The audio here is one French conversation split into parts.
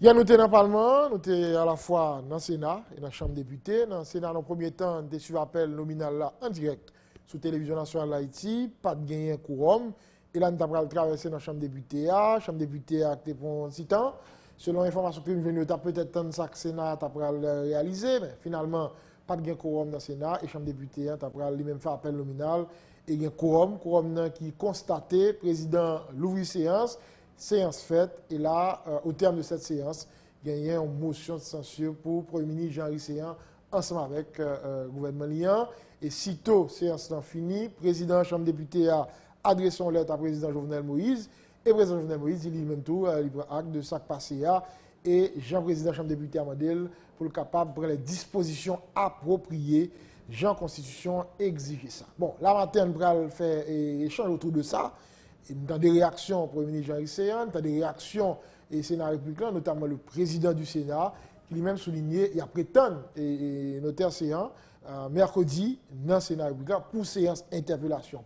Hier, nous sommes dans le Parlement, nous sommes à la fois dans le Sénat et dans la Chambre des députés. Dans le Sénat, dans le premier temps, nous suivi appel nominal là, en direct sur Télévision nationale d'Haïti, pas de gain quorum. Et là, nous avons traversé dans la Chambre des députés. La Chambre des députés a été pour temps. Selon l'information que nous venons, peut-être que le Sénat a réalisé, mais finalement, pas de gain quorum dans le Sénat et la Chambre des députés a lui-même fait appel nominal et il y a un quorum, quorum qui constaté, président l'ouvre séance séance faite. Et là, euh, au terme de cette séance, il y a une motion de censure pour le Premier ministre Jean-Yves Séan ensemble avec euh, euh, le gouvernement liant. Et sitôt séance finie, président Chambre des députés a adressé une lettre à président Jovenel Moïse. Et président Jovenel Moïse, il dit même tout, il prend acte de ça passé Et Jean-Président Chambre des députés a demandé pour le capable de prendre les dispositions appropriées. Jean Constitution exige ça. Bon, la matin, on va faire échange autour de ça dans des réactions au Premier ministre Jean-Yves Séan, dans des réactions au Sénat républicain, notamment le président du Sénat, qui lui-même souligné, il a prétendre, et, notaire Séan, euh, mercredi, dans le Sénat républicain, pour séance interpellation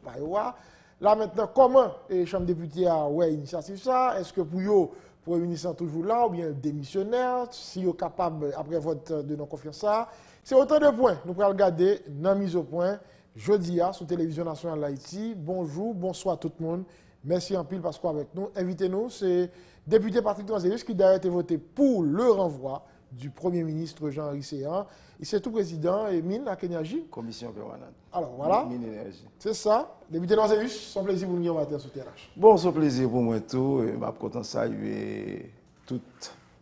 Là maintenant, comment les chambres députés a ouais, initiative ça? Est-ce que pour eux, Premier ministre toujours là, ou bien démissionnaire, si est capable, après vote de non-confiance ça? C'est autant de points. Nous allons regarder dans la mise au point, jeudi, sur Télévision nationale d'Haïti. Bonjour, bonsoir tout le monde. Merci en pile parce avec nous. Invitez-nous, c'est député Patrick Toiséus qui a été voté pour le renvoi du Premier ministre Jean-Henri Séan. Et c'est tout président et mine à Kenyaji. Commission permanente. Alors voilà. Mine énergie. C'est ça. Député Toiséus, son plaisir pour nous matin sur TRH. Bon, son plaisir pour moi tout. Je suis content de saluer tout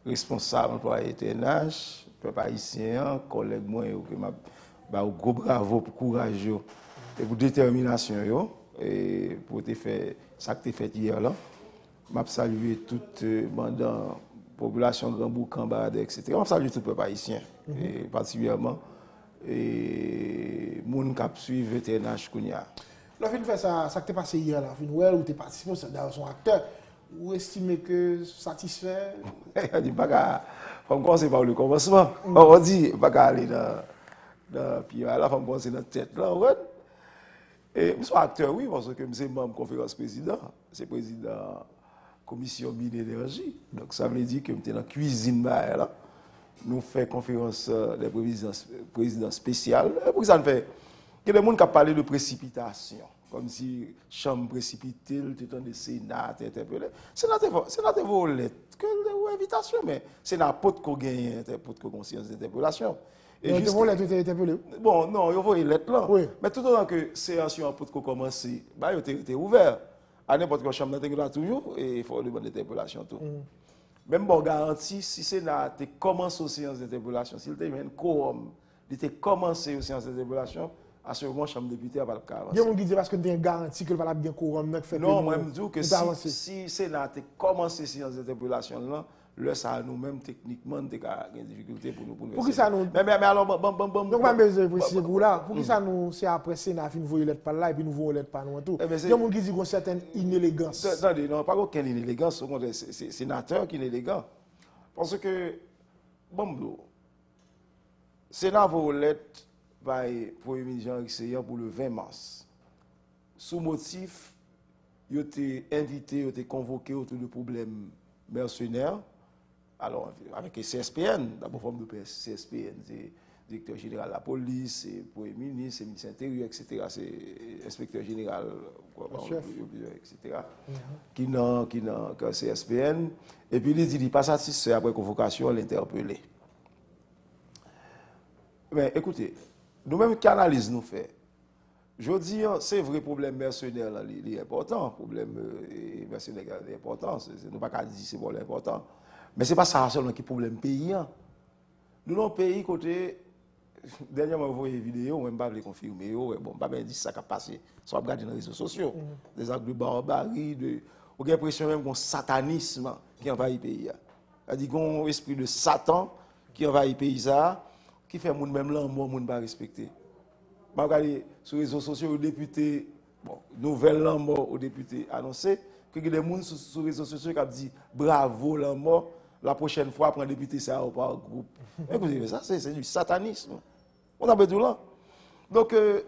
responsable employé TNH, peuple haïtien, collègues moi, qui m'a gros bravo pour courage et pour détermination E pou te fè sak te fèt yè la. Map salye tout e, bandan populasyon Granbou, Kambade, etc. Map salye tout pe païsyen, mm -hmm. patibyèman moun kap suive TNH Kounia. Lò fin fè sa, sak te pase yè la, fin wèl ou te patisipon, se da son akteur, ou estime ke satisfè? Yon di baka, fòm kon se pa ou le konvonsman. Mhm. On di baka ale nan, pi wè la fòm kon se nan tèt la, wèd. Mse akteur, oui, mse mame konferans prezident, se prezident komisyon mine enerji. Donc, sa mle di ke mte nan kuisine ba e la. Nou fè konferans de prezident spesyal. Pou ki sa nou fè? Ke de moun ka pale de precipitasyon. Kom si chanm precipite, te ton de senat, te pe le. Senat te vo let. Ke ou evitasyon, men. Senat pot ko genyen, te pot ko konsyans de interpelasyon. Et Donc, jusqu... tu t'es interpellé Bon, non, ils voyez lettre là. Oui. Mais tout autant que séance a pote qu'on bah, il était ouvert. À n'importe quelle chambre, il là toujours, et il faut demander interpellation tout. Mm. Même bon, garantie, si c'est là, tu commences aux séances d'interpellation, s'il te un quorum, il était commencé aux séances d'interpellation, à ce moment, la chambre députée va pas avancer. Il y a qui dit parce que tu as une garantie que le pas bien quorum, non, moi, je dis que si, si c'est là, tu commences aux séances d'interpellation là, lè sa nou mèm teknikman te ka gen difikultè pou nou pou nou. Pou ki sa nou... Mè mè mè alon bam bam bam bam... Donk mè mè zè pou si gou la, pou ki sa nou se apresè nan fin vou lèt pa la, epi nou vou lèt pa nou an tou. Yon moun ki di kon sèten inelegans. Tande, nan, pa kon ken inelegans, sou kon de senatèr ki inelegans. Pansè ke, bam blou, senat vou lèt bay Premier Ministre Jean-Henri Seyen pou le 20 mars. Sou motif, yo te invité, yo te konvoke outou de poublem mersenèr, Alors, avec le CSPN, d'abord, forme de CSPN, c'est directeur général de la police, c'est premier ministre, c'est ministre intérieur, etc. C'est inspecteur général, etc. Qui n'a qui CSPN. Et puis, il dit n'est pas satisfait après convocation, l'interpeller. Mais écoutez, nous-mêmes, qu'analyse nous fait? Je dis, c'est vrai problème mercenaire, il est important. Problème euh, mercenaire est important. Nous ne pas dire que c'est important. Men se pa sa selon ki problem peyi an. Nou nou peyi kote, denye mwen voye video, mwen mba vle konfirme yo, mwen mba mwen di sa ka pase, sa wap gade nan rezo sosyo. De zak de barbari, de... Ou gen presyon mwen kon satanisme ki envayi peyi an. A di kon espri de satan ki envayi peyi sa, ki fè moun mèm lan moun bon, moun ba respekte. Mwen gade sou rezo sosyo ou depute, bon, nouvel lan moun ou depute anonsè, ki gen de moun sou, sou rezo sosyo kap di bravo lan moun, la prochaine fois, prendre député ça au par groupe. Écoutez, ça, c'est du satanisme. On a besoin là. Donc, euh,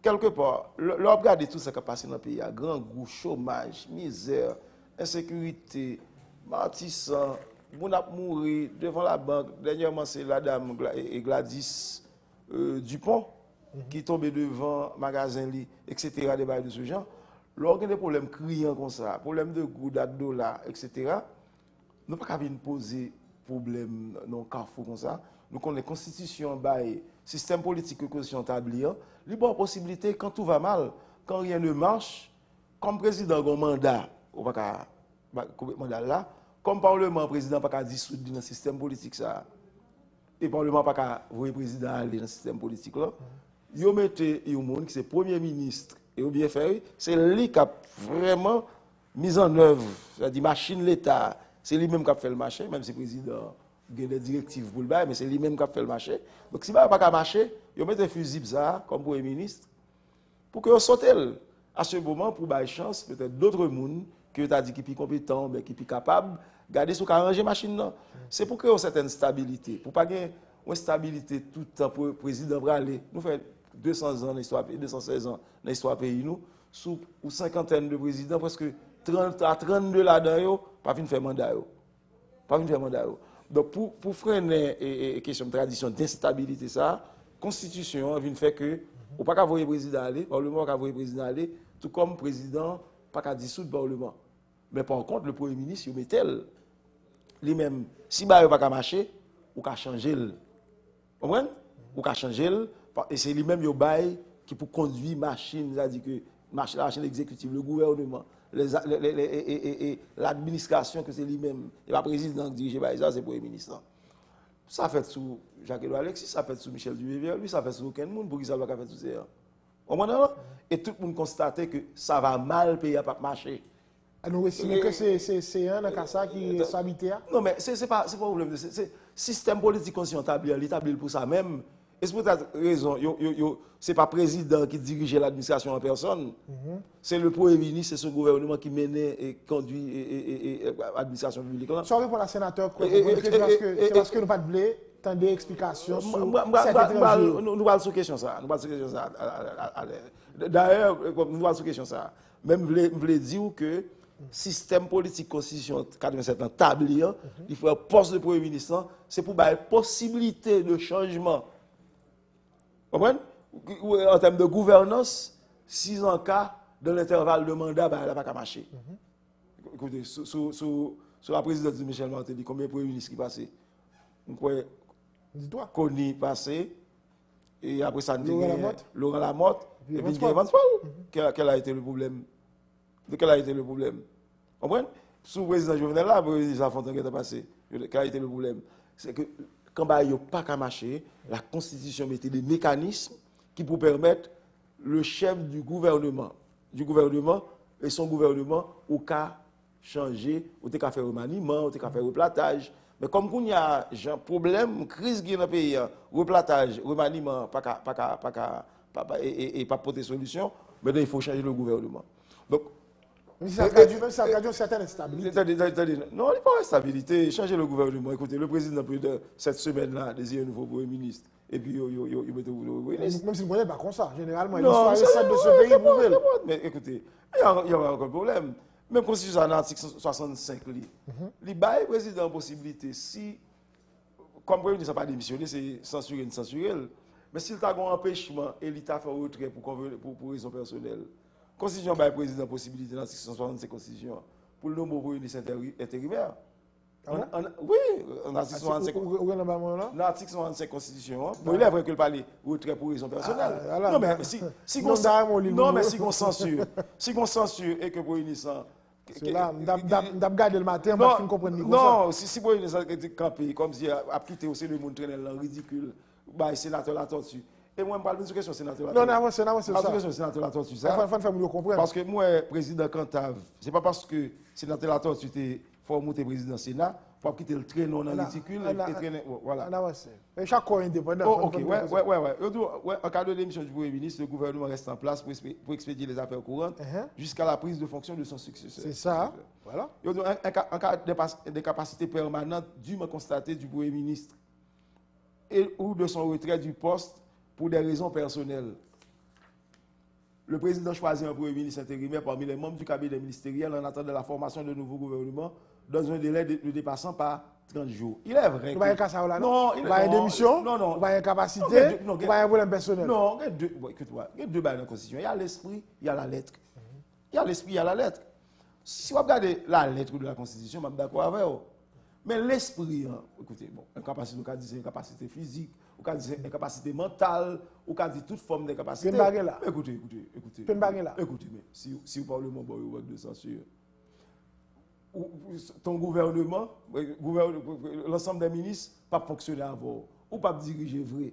quelque part, l'on regarde tout ce qui a passé dans le pays, il y a grand goût, chômage, misère, insécurité, martissant, moun ap mouri devan la bank, denyeman se la dame Gladys euh, Dupont, ki tombe devan magazin li, etc. de baye de sou jan, lor gen de problem kriyan kon sa, problem de gouda do la, etc. nou pa ka vin pose problem nan kafou kon sa, nou kon le konstitisyon bay, sistem politik ke konstitisyon tabli an, li bon posibilite, kan tou va mal, kan rien ne manche, kom prezident kon mandat, ou pa ka, mandat la, kom parlement prezident pa ka disoudi nan sistem politik sa, e parlement pa ka vwe prezident alè nan sistem politik la, yo mette yon moun ki se premier ministre, E ou bie fè, se li kap vreman miz an ev, sa di machin l'Etat, c'est lui-même qui a fait le marché, même si le président a des directives pour le bail, mais c'est lui-même qui a fait le marché. Donc si il n'a pas marché, il met un fusil bizarre comme Premier ministre pour que saute à ce moment pour bail chance peut-être d'autres mondes qui ont dit qui sont compétents, mais qui sont capables, garder sous arranger machine non. C'est pour créer une certaine stabilité, pour pas gagner une stabilité tout le temps pour le président Bralé. Nous faisons 200 ans, 216 ans dans l'histoire pays, nous, sous une cinquantaine de présidents, parce que 30 a 32 la dan yo, pa fin fè manda yo. Pa fin fè manda yo. Donk pou, pou frene kesyon tradisyon d'instabilite sa, konstitisyon vin fè ke ou pa ka voye prezident ale, parlement ka voye prezident ale, tout kom prezident pa ka disout parlement. Men pan kont, le premier ministre yo metel li men, si ba yo pa ka mache, ou ka chanje l. Omwen? Ou ka chanje l, e se li men yo bay ki pou kondwi machin, la di ke machin l'exekutif, le gouvernement. l'administration que c'est lui-même, et pas président dirigé par ça, c'est premier ministre. Ça fait sous Jacques-Édouard Alexis, ça fait sous Michel Duvivier, lui, ça fait sous aucun monde, pour qu'il ça va faire sous ces non? Et tout le monde constatait que ça va mal, pays n'a pas marché. Ah non, c'est que c'est un cas qui euh, est habité. Non, mais ce n'est pas, pas problème. Système politique qu'on s'y établit, l'établit pour ça même. Et c'est peut-être raison, c'est pas président qui dirigeait l'administration en personne, c'est le premier ministre, c'est ce gouvernement qui menait et conduit l'administration publique. Sorry pour la sénateur, c'est parce que nous pas de blé, tant d'explications sur cette étranger. Nous parlons sur question ça, nous parlons sur question ça. D'ailleurs, nous parlons sur question ça. Même je voulais dire que système politique constitution 87 ans tablier, il faut un poste de premier ministre, c'est pour la possibilité de changement En termes de gouvernance, 6 ans cas, dans l'intervalle de mandat, elle n'a pas qu'à marcher. Écoutez, sous la présidence de Michel Martelly, combien de premiers ministres qui passaient? Dis-toi. Conny passé, et après ça, Laurent Lamotte. Laurent Lamotte, et puis Evans Paul. Quel a été le problème? De quel a été le problème? Comprenez Sous le président Jovenel là, le président Fontaine qui est passé, quel a été le problème? C'est que quand il n'y a pas qu'à marcher, la Constitution mettait des mécanismes qui pour permettre le chef du gouvernement, du gouvernement et son gouvernement au cas changer, au cas faire remaniement, au cas faire replatage. Mais comme il y a un problème, crise qui est dans le pays, replatage, remaniement, pas pas pas et, pas pour des solutions, maintenant il faut changer le gouvernement. Donc, ça traduit une certaine instabilité. Non, il n'y a pas d'instabilité. Changer le gouvernement. Écoutez, le président, cette semaine-là, désire un nouveau premier ministre. Et puis, il met un nouveau ministre. Même si vous ne pas comme ça, généralement, l'histoire est celle de ce pays pour Mais écoutez, il y a encore un problème. Même constitution en article 65, il a le président possibilité, si, comme le premier ministre n'a pas démissionné, c'est censuré, une censuré. Mais s'il a un empêchement et l'État fait un retrait pour, pour, pour raison personnelle, Constitution par le président possibilité dans 665 Constitution pour le nombre de ministre intérimaire. Ah oui, en article 65 l'article 65 Constitution. Bon, il est vrai que le palais retrait pour raison personnelle. Ah, non, mais si, si non, mais si on censure, si on censure et que là, je regardé le matin, je ne comprends pas. Non, si si ministre a campé comme si a quitté aussi le monde traîner ridicule, bah, sénateur la tortue. Et moi, je parle de question sénateur. Non, non, c'est non, c'est ça. question sénateur la tortue, ça. Faire mieux comprendre. Parce que moi, président Cantave, c'est pas parce que sénateur la tortue était formé président Sénat pour quitter le traîneau dans le ridicule et traîner voilà. C'est. chaque corps indépendant. Oh, OK, ouais, ouais, ouais, ouais. En cas de démission du Premier ministre, le gouvernement reste en place pour expédier les affaires courantes uh-huh. jusqu'à la prise de fonction de son successeur. C'est ça. Voilà. En cas de capacité permanente dûment constatée du Premier ministre et ou de son retrait du poste pour des raisons personnelles. Le président choisit un premier ministre intérimaire parmi les membres du cabinet ministériel en attendant la formation de nouveau gouvernement dans un délai de, dépassant par 30 jours. Il est vrai. Voyez qu'à ça là Non, il Vous voyez démission Non, non. Vous voyez capacité? Vous voyez un problème personnel? Non, il y a deux, il y a deux dans la Constitution. Il y a l'esprit, il y a la lettre. Il y a l'esprit, il y a la lettre. Si vous regardez la lettre de la Constitution, je suis d'accord avec vous. Mais l'esprit, hein, écoutez, bon, une capacité, on dire une capacité physique, on peut dire une capacité mentale, on peut dire toute forme de capacité. là. Écoutez, écoutez, écoutez. là. Écoutez, mais si, si vous parlez de de censure, ton gouvernement, l'ensemble des ministres, pas fonctionner avant, ou pas diriger vrai.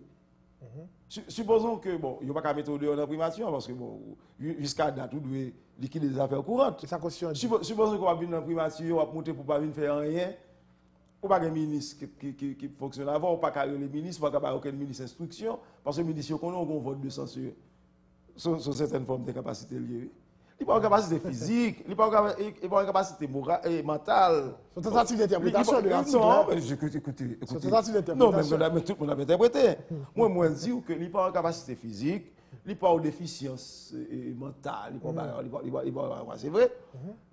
Mhm. Supposons que, bon, il n'y a pas qu'à mettre au dehors la primature, parce que, bon, jusqu'à date, vous devez liquider les affaires courantes. Supposons qu'on va venir dans la on va monter pour ne pas venir faire rien. Ou pas un ministre qui, qui, qui, fonctionne avant, ou pas qu'à les ministres, ou pas aucun ministre d'instruction, parce que les ministres, qu'on a un vote de censure sur, certaines formes de capacités liées. Il n'a pas une capacité physique, il n'a pas une capacité morale et mentale. C'est une tentative d'interprétation de l'article. Non, mais écoutez, écoutez. C'est une tentative d'interprétation. Non, mais tout le monde a interprété. Moi, moi, je dis qu'il n'a pas une capacité physique, il n'a pas une déficience mentale, c'est vrai.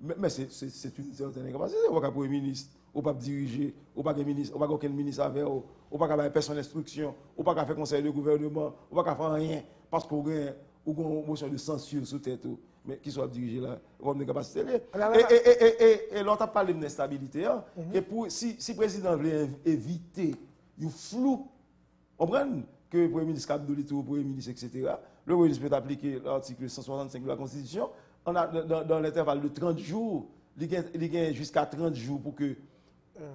Mais c'est une certaine capacité. Il n'y a pas Premier ministre, ou pas diriger, ou pas ministre, ou pas aucun ministre avec ou, ou pas avoir personne d'instruction, ou pas faire conseil de gouvernement, ou pas faire rien, parce qu'on a une motion de censure sous tête mais qui soit dirigé là, comme des capacités. Et, et, et, et, l'autre a parlé de l'instabilité. Hein. Mhm. Et pour, si, si le président veut éviter le flou, on que le Premier ministre Abdoulito, le Premier ministre, etc., le Premier ministre peut appliquer l'article 165 de la Constitution on a, dans, l'intervalle de 30 jours, il y a jusqu'à 30 jours pour que.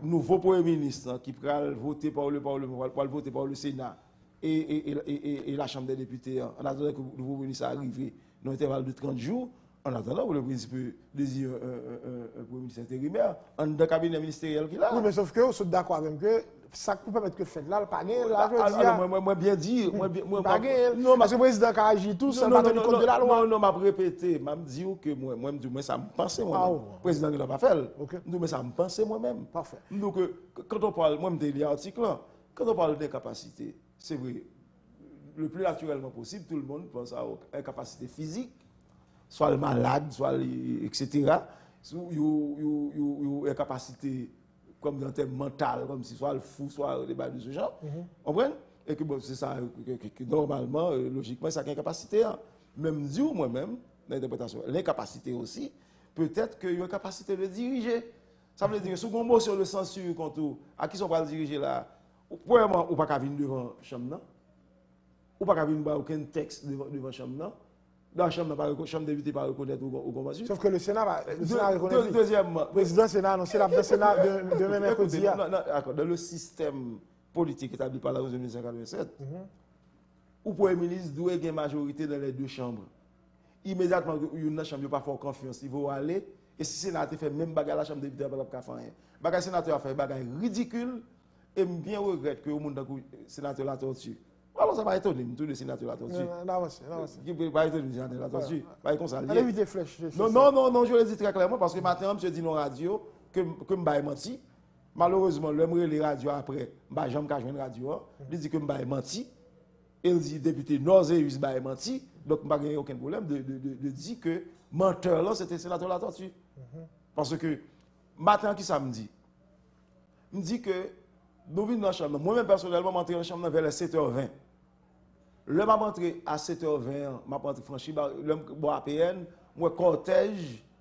Nouveau Premier ministre hein, qui pourra voter par le Parlement, pour voter par le Sénat et, la Chambre des députés, hein, en attendant que le nouveau ministre arrive dans l'intervalle de 30 jours, en attendant que le président désire un, premier ministre intérimaire, en un cabinet ministériel qu'il a. Oui, mais sauf que vous êtes d'accord avec que ça peut permettre que fait là, le panier, là, je dis. Alors, moi, moi, bien dit. Moi, moi, pas non, parce que le président qui agit tout, ça pas tenu compte de la loi. Non, non, m'a répété, m'a dit que moi, moi, moi, ça me pensait moi-même. Le président ne l'a pas fait. mais ça me pensait moi-même. Parfait. Donc, quand on parle, moi, je dis l'article là, quand on parle d'incapacité, c'est vrai, le plus naturellement possible, tout le monde pense à une capacité physique, soit le malade, soit etc. Ou une capacité comme en termes mental, comme si soit le fou, soit des balles de ce genre. Mhm. comprenez Et que bon, c'est ça, que, normalement, euh, logiquement, ça a une capacité. Hein. Même Dieu, moi-même, l'interprétation, l'incapacité aussi, peut-être qu'il y a une capacité de diriger. Ça veut dire que second mot sur le censure, contre à qui sont pas diriger là, premièrement, ou pas qu'à venir devant la chambre, ou pas venir aucun texte devant, devant la chambre. Dans la chambre, la chambre député pas reconnaître au convention. Sauf que le Sénat va le Sénat reconnaît. Deuxièmement. Le président Sénat annoncé la Sénat demain mercredi. D'accord. Dans le système politique établi par la loi de 1987, ou Premier ministre doit avoir une majorité dans les deux chambres. Immédiatement, une chambre n'a pas fort confiance. Il va aller. Et si le sénateur fait même bagarre, la chambre député n'a pas faire rien. Le sénateur a fait bagarre ridicule. Et bien regrette que le monde sénateur l'a torture. Alors ça va étonner, tout le sénateur. Non, non, Qui peut pas étonner le sénateur. Allez flèche. Non, non, non, non, je le dis très clairement parce que maintenant, je dis dans la radio que je me menti. Malheureusement, l'homme les radios après, je jamais qu'à une radio. Il dit que je me menti. Il dit député Norzéus m'a menti. Donc, je n'ai aucun problème de, de, de, dire que menteur là, c'était le sénateur la tortue. Parce que, matin qui ça me dit? Me dit que nous venons dans la chambre. Moi-même, personnellement, je suis entré dans la chambre vers les 7h20. Le map antre a 7h20, map antre franchi, lèm bo APN, mwen kortej,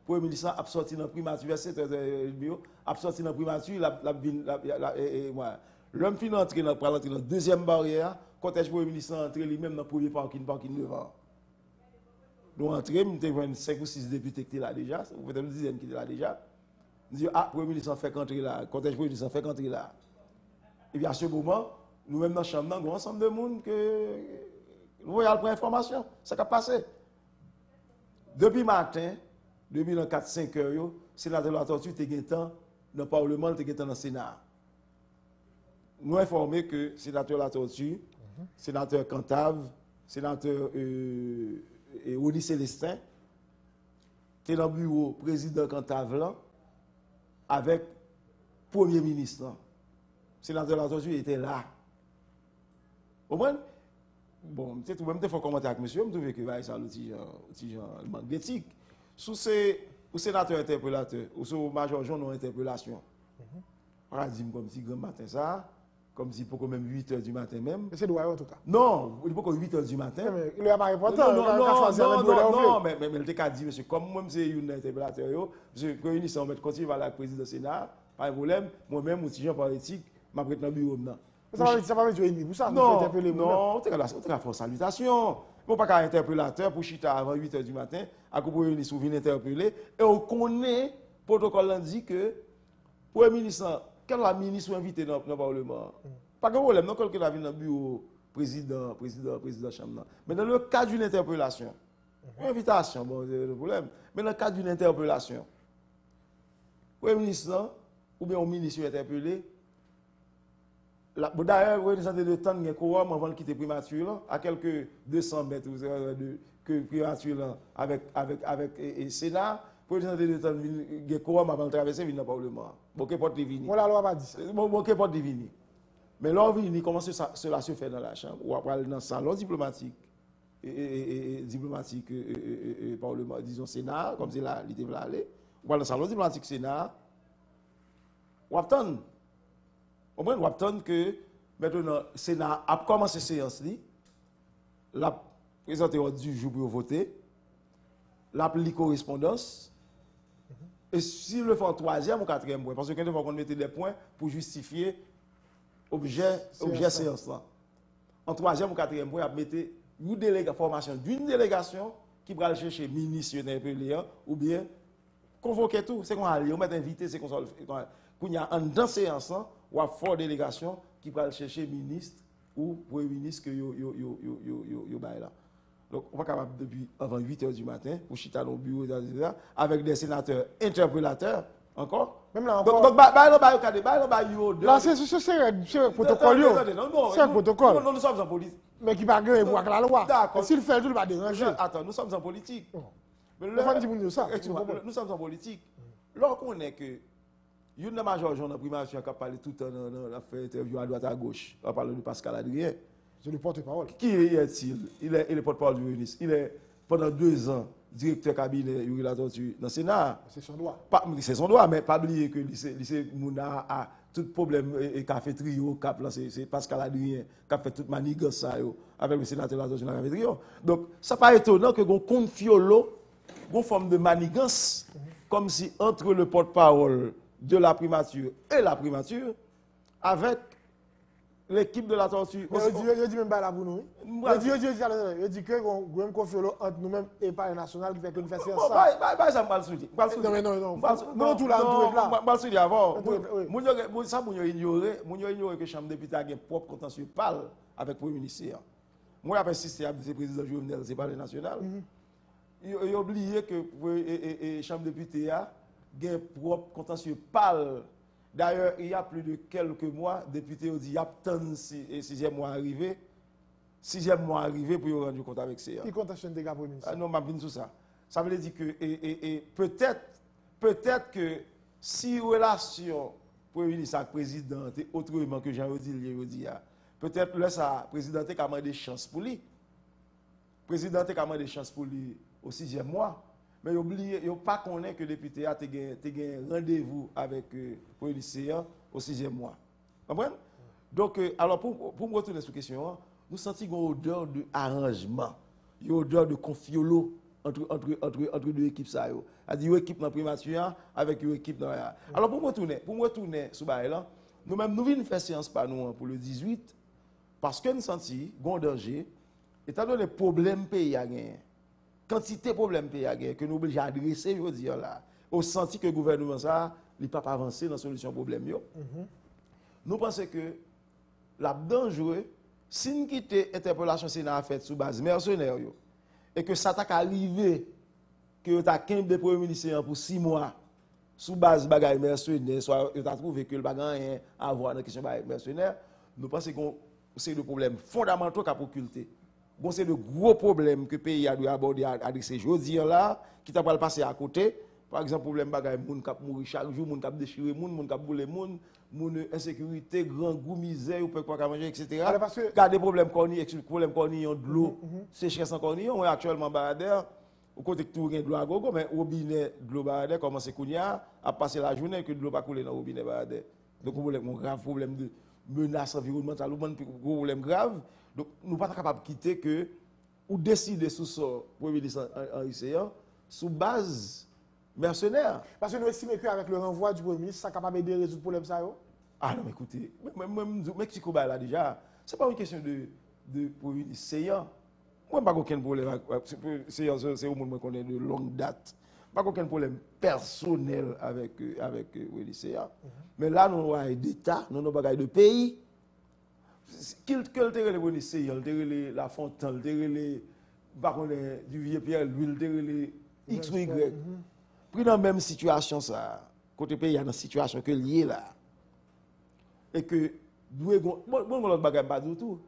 pou Emilisa ap sorti nan primatu, vers 7h30, ap sorti nan primatu, lèm fin antre nan pral antre nan deuxième barrière, kortej pou Emilisa antre li mèm nan premier parking, parking devan. Nou antre, mwen te vwen 5 ou 6 depute ki te la deja, ou pwete mwen dizen ki te la deja, mwen diyo, ah, pou Emilisa fèk antre la, kortej pou Emilisa fèk antre la. E bi a se mouman, nou mèm nan chanm nan, nou ansam de moun ke... voyez pour information, ça a passé. Depuis matin, depuis 4-5 heures, le sénateur la tortue était temps dans le Parlement, il était dans le Sénat. Nous informés que le sénateur la tortue, le sénateur Cantave, sénateur euh, Célestin, était dans le bureau président Cantave là, avec le Premier ministre. Le sénateur la tortue était là. Vous comprenez? Bon, mwen te troube, mwen te fò komante ak monsye, mwen trouve ki va yi sa louti jan mank detik. Sou se, ou senateur interpelateur, ou sou major joun nou interpelasyon, mhm. para di m kom si gran maten sa, kom si pou kon men 8 h du maten men. Mwen se do a yo touta? Non, ou li pou kon 8 h du maten. Non, non, Ilè a ma repotan, non, non, non, men mwen te ka di monsye, kom mwen mse yon interpelateur yo, monsye preyouni san mwen konti vala ak prezident senat, pa yon volem, mwen men mouti jan par etik, ma pret nan bi yon nan. Ça va ça va mettre ennemi pour ça. Non, non, on fait faire salutation. On pas qu'à interpellateur pour chita avant 8 h du matin, à coup ministre vient interpeller, et on connaît, le protocole dit que, Premier ministre, quand la ministre est invité dans, le Parlement, pas de problème, non, elle vient dans le bureau, président, président, président là. Mais dans le cas d'une interpellation, une invitation, bon, c'est le problème, mais dans le cas d'une interpellation, Premier ministre, ou bien un ministre interpellé, Bon, d'ailleurs, vous avez de temps de quorum avant de quitter primature, à quelques 200 mètres de que primature avec, avec, avec et, et Sénat. Vous avez de temps de quorum avant de traverser le Parlement. Bon, que porte divini. Voilà, bon, loi m'a dit ça. Bon, bon que porte divini. Mais l'on vini, comment cela se fait dans la Chambre ou après dans le salon diplomatique et, diplomatique parlement, disons Sénat, comme c'est là, l'idée va aller, ou dans le salon diplomatique Sénat, ou attendre. Au moins, on attend que maintenant, le Sénat a commencé la séance, li, la présenté du jour pour voter, l'appli correspondance, et si le fait en troisième ou quatrième point, parce que faut qu'on mette des points pour justifier objet, objet Séance. là. En troisième ou quatrième point, on mettre une formation d'une délégation qui va chercher ministre interpellé hein, ou bien convoquer tout, c'est qu'on a on met invité, c'est qu'on a en dans séance là, ou à fort délégation qui va chercher ministre ou premier ministre que yo yo yo yo yo yo, yo là. Donc on va capable depuis avant 8 heures du matin pour chita dans le bureau etc., avec des sénateurs interpellateurs encore. Même là encore. donc bail là bail cadre là bail yo. Là, c'est c'est- c'est un protocole. C'est un protocole. Non, nous sommes en politique. Mais qui va gagner pour la loi. D'accord. S'il fait tout, il va déranger. Attends, nous sommes en politique. Bon. Mais Le nous sommes en politique. Lorsqu'on est que, Yon nan major Jean nan primasyon kap pale toutan nan, nan la fè interview a doat a goch, a pale de Pascal Adrien. C'est le porte-parole. Qui est-il Il est, il est porte-parole du ministre. Il est, pendant deux ans, directeur cabinet Yuri Latortu dans le Sénat. C'est son droit. C'est son droit, mais pas oublier que le lycée Mouna a tout problème et qu'a fait trio, qu'a placé, c'est Pascal Adrien, qu'a fait toute manigance ça, avec le sénateur Latortu dans la trio. Donc, ça pas étonnant que qu'on confiolo, qu'on forme de manigance, comme si entre le porte-parole de la primature et la primature, avec l'équipe de la Tortue. Mais il dit même pas là pour nous. Il dit que nous avons confié entre nous-mêmes et le Parlement national qui fait que nous faisons ça. ça me parle souci. Parle souci. Non, mais non, non. Non, tout là, tout là. Avant. Là, oui. Moun yo- moun- Ça, yo ignoré que chambre député a un propre contentieux parle avec le premier ministre. Moi, j'ai insisté à le président Jovenel, c'est pas le national. Il a oublié que la chambre député a gain propre contentieux pâle. D'ailleurs, il y a plus de quelques mois, député ont dit, il y a et sixième mois arrivé, sixième mois arrivé pour y rendre compte avec ces. Qui contentieux de dégâts, ministre ah, Non, ma bien tout ça. Ça veut dire que, et, et, et peut-être, peut-être que si relation Premier ministre avec président est autrement que Jean-Odile dit, ah, peut-être là, ça, président a des chances pour lui. Président a des chances pour lui au sixième mois. Men yo, yo pa konen ke depite a te gen, gen randevou avèk euh, pou yon liseyan ou si jen mwa. Ampren? Donk, euh, alò pou, pou mwotou lè sou kesyon an, nou santi yon odeur de aranjman, yon odeur de konfiolo entre, entre, entre, entre dè ekip sa yo. Adi yon ekip nan primatuyan avèk yon ekip nan ya. Alò pou mwotounen, pou mwotounen sou baye lan, nou mèm nou vin fè seans pa nou an pou le 18, paske nou santi yon danje, etan do le problem pe yon genyen. quantité problème pays a que nous obligés adresser aujourd'hui là au senti que le gouvernement ça il pas avancer dans la solution problème yo. Mm -hmm. Nous pensons que la dangereux si nous quittons interpellation Sénat faite sous base mercenaire yo, et que ça t'a arrivé que tu as 15 de premier ministre pour 6 mois sous base bagaille mercenaire soit tu as trouvé que le bagaille à voir dans question bagaille mercenaire, nous pensons que c'est le problème fondamental qu'a occulté. Bon, c'est le gros problème que le pays a dû aborder, adresser aujourd'hui là, qui t'a pas le passer à côté. Par exemple, problème bagaille, moun kap mourir chaque jour, moun kap déchirer moun, moun kap bouler moun, moun insécurité, grand goût, misère, ou peut pas manger, etc. Alors, parce que- Gardez problème cornillon, problème cornillon de l'eau, sécheresse en cornillon, on est actuellement baradère, au côté que tout gain de l'eau à gogo, mais au robinet de l'eau baradère commence à courir, à passer la journée que de l'eau pas couler dans le robinet baradère. Donc, on a un grave problème de menace environnementale, un problème grave. Donc, nous ne sommes pas capables de quitter que, ou décider sous ce Premier ministre en sous base mercenaire. Parce que nous estimons qu'avec le renvoi du Premier ministre, ça est capable de résoudre le problème ça Ah non, mais écoutez, même Mexico là déjà, ce n'est pas une question de, de Premier ministre Moi, je n'ai pas aucun problème avec c'est au monde qu'on est de longue date. Pas aucun problème personnel avec, avec Willy Seya. Mais là, nous avons d'État, nous avons des de pays. Kil te rele Wenise, te rele La Fontan, te rele Baronè du Vieux-Pierre, l'huile, te rele X ou Y. Pri nan menm situasyon sa, kote pe yon situasyon ke liye la. E ke, dwe gon, bon kon lot bagay pa doutou,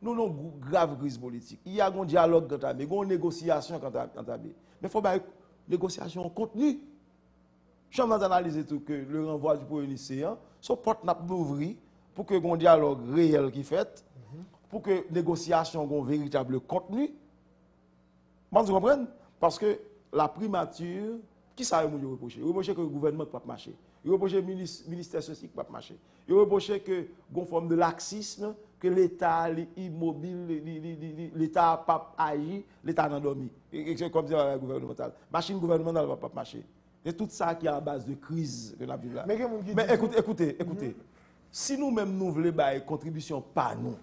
nou non grave kriz politik. Y a gon diyalog kanta be, gon negosyasyon kanta be. Men fò ba yon negosyasyon kontenu. Chanman analize tou ke le renvoi du pou yon liseyan, so pot nap nouvri, pour que un dialogue réel qui fait, pour que négociation ait un véritable contenu. Vous comprenez? Parce que la primature, qui ça vous reprocher? Reprocher que le gouvernement ne peut pas marcher. Il reproche que le ministère social ne peut pas marcher. Il reproche que une forme de laxisme, que l'État est immobile, l'État n'a pas agi, l'État n'a dormi. C'est comme ça le gouvernemental. Machine gouvernementale ne va pas marcher. C'est tout ça qui est à base de crise que nous avons là. Mais, écoutez, écoutez, écoutez. si nou menm nou vle baye kontribisyon pa nou,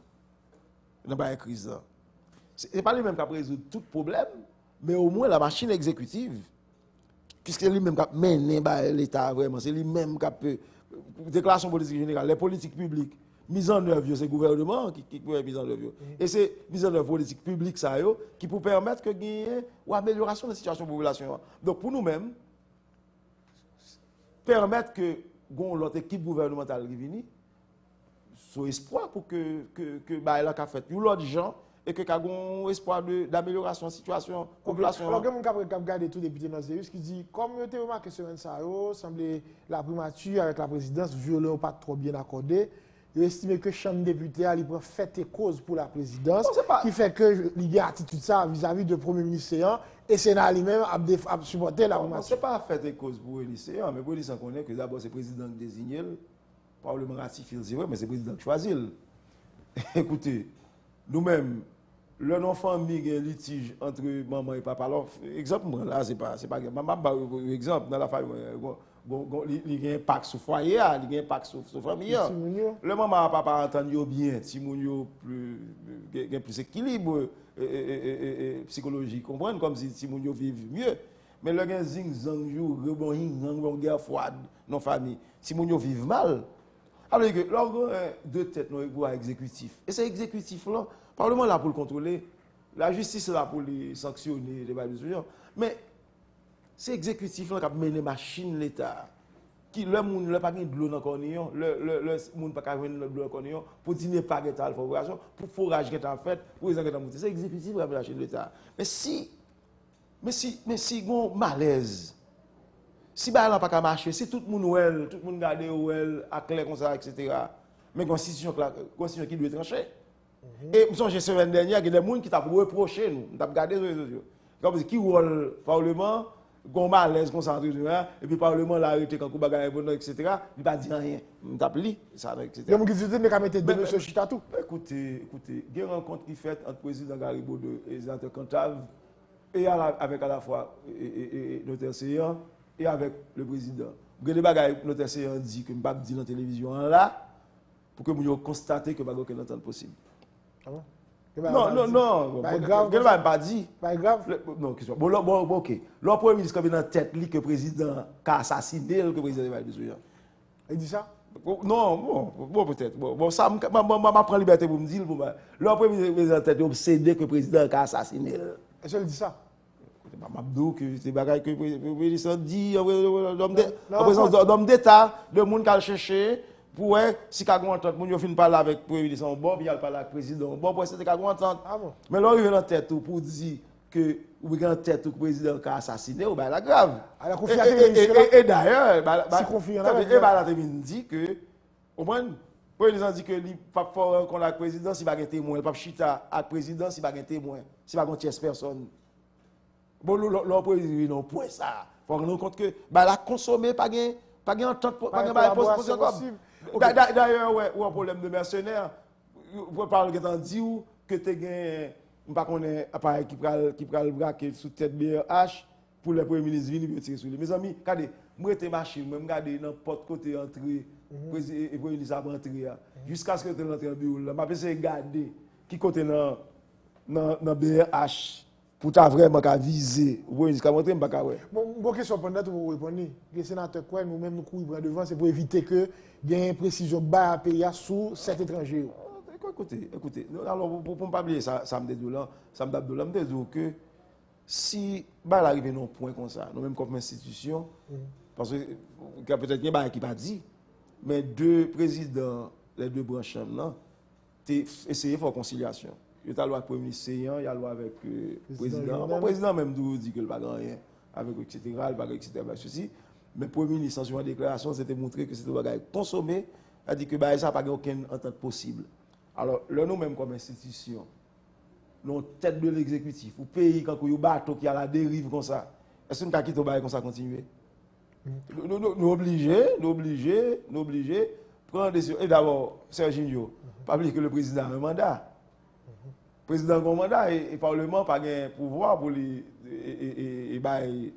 nan baye krizan, se pa li menm kap rezoud tout problem, men ou mwen la machine ekzekutiv, kiske li menm kap menen baye l'Etat vreman, se li menm kap euh, deklasyon politik general, le politik publik, mizan nev yo, se gouvernement ki, ki pou e mizan nev yo, mm -hmm. e se mizan nev politik publik sa yo, ki pou permette ke genye ou ameliorasyon de situasyon populasyon. Donk pou nou menm, permette ke gon lot ekip gouvernemental ki vini, sou espoi pou ke, ke, ke ba el an ka fet. Yon lot jan, e ke kagon espoi d'ameliorasyon situasyon, populasyon. Alors gen moun kap gade tout depite nan Zeus ki di, kom yo te remak ke Seren Saro, semble la primatur avèk la prezidans, viole ou pat tro bien akode, yo estime ke chanm depute a li pou fète koz pou la prezidans, ki fè ke li gen atitude sa vis-à-vis de premier ministéan, et sénat li mèm ap supporte la non, non, primatur. Se pa fète koz pou eliséan, mè pou eliséan konè ke d'abord se prezidans désignèl, Parlement ratifié, c'est vrai, mais c'est le président qui choisit. Écoutez, nous-mêmes, le non-famille qui un litige entre maman et papa, alors, exemple, là, c'est pas, c'est pas, maman, par exemple, dans la famille, il y a un impact sur le foyer, il y a un impact sur la famille. Le maman et papa entendent bien, si il y a plus d'équilibre psychologique, comprendre comme si si vivent mieux. Mais le gen zing zang jou, rebon zing zang, guerre froide, non famille. Si moun yo vivent mal, Alors que l'organe deux têtes non égaux exécutif. Et c'est exécutif là, Le parlement là pour le contrôler, la justice là pour les sanctionner, les Mais c'est exécutif là qui a mené machine l'État. Qui le monde n'a pas de l'eau dans le cornillon, le le monde n'a pas de l'eau dans le cornillon pour dîner pas de la population, pour forage qui est en fait, pour les enquêtes en C'est exécutif qui a mené la machine l'État. Mais si, mais si, mais si, on malaise. si ba lan pa ka mache, se tout moun ouel, tout moun gade ouel, akle kon sa, etc. Men konstitusyon ki dwe tranche. E msonje semen denye, gen de moun ki tap reproche nou, tap gade sou yon sosyo. Kom se ki ouel parleman, gon malez konsantre nou, e pi parleman la rete kankou bagay bon, etc. Li pa di nanyen, mtap li, sa, etc. Yon moun ki zite me kamete de msonje chita tou. Ekoute, ekoute, gen renkont ki fet ant prezident Garibo de Zante Kantav, e avèk a la fwa noter seyan, et avec le président. Il y a des bagages que notre séance dit que je ne pas dire dans la télévision là pour que nous constations que je n'ai pas possible. Ah bon? Non, non, non. Pas grave. Je ne pas dit. Pas grave. Non, question. Bon, bon, bon, ok. Le premier ministre qui est dans la tête, que le président a assassiné, le président va besoin. Il dit ça? Oh, non, bon, bon peut-être. Bon, bon, ça, je prends liberté pour me dire. Le premier ministre qui est dans la tête, obsédé que le président a assassiné. Est-ce qu'il dit ça? Mab Mabdou, c'est bagay que le président dit, en présence d'hommes d'État, le monde qui a cherché, pour si il y a une entente, il finit parler avec le président, bon, puis il parle avec le président, bon, pour c'est qu'il y a une entente. Mais là, il vient en tête pour dire que oui, en tête que le président qui a assassiné, ben, la grave. Et d'ailleurs, et la termine dit que, au moins, le président dit que le pape fort contre la présidence, il va être témoin, le pape chita avec le président, il va être témoin, il va être tierce personne. Bon, l'on président, non, point ça. Faut rendre compte que, bah, la consommer, pas gain, pas gain entente, pas gain, pas possible. D'ailleurs, ouais, ou un problème de mercenaires, vous parlez que t'en dis ou, que t'es gain, pas qu'on est appareil qui pral, qui pral braquer sous tête BRH, pour le premier ministre vini, bien tirer sur lui. Mes amis, regardez, moi, j'étais marché, moi, regardez, n'importe côté entrée, mhm. et premier ministre a rentré, mhm. jusqu'à ce que tu rentres en bureau, là. Ma pensée, regardez, qui côté dans, dans, dans BRH, pou ta vreman ka vize, bon, ou pou yon diska montre mbaka wè. Bon, bon kesyon pon dat ou pou repon ni, gen senatè kwen nou mèm nou kou yon devan, se pou evite ke gen yon presisyon ba apè ya sou set etranje ou. Oh, eh, ekoutè, ekoutè, pou mpa blye sa mdè dou lan, sa mdè dou lan mdè dou ke, si ba l'arive nou pwen kon sa, nou mèm kon mwen institusyon, parce ki a pwetè gen ba ekipa di, men de prezident, le de branchan lan, te eseye fò konsilyasyon. A la loi avec le Premier ministre, il y a la loi avec le président. Le président même dit que le pas rien avec etc. Etc. Ceci. Mais le Premier ministre, en déclaration, c'était montré que c'était un bagage consommé. Il a dit que bah, ça n'a pas aucune entente possible. Alors, là, nous-mêmes, comme institution, nous tête de l'exécutif, ou pays, quand il y a un bateau qui a la dérive comme ça, est-ce qu'on a quitté le comme ça continuer? Mm. Nous nous obligés, nous obligés, nous obligés, prendre des. Et d'abord, Serginho, pas oublier que le président a un mandat Prezident kon mandat, e, e parleman pa gen pouvoi pou li e, e, e bay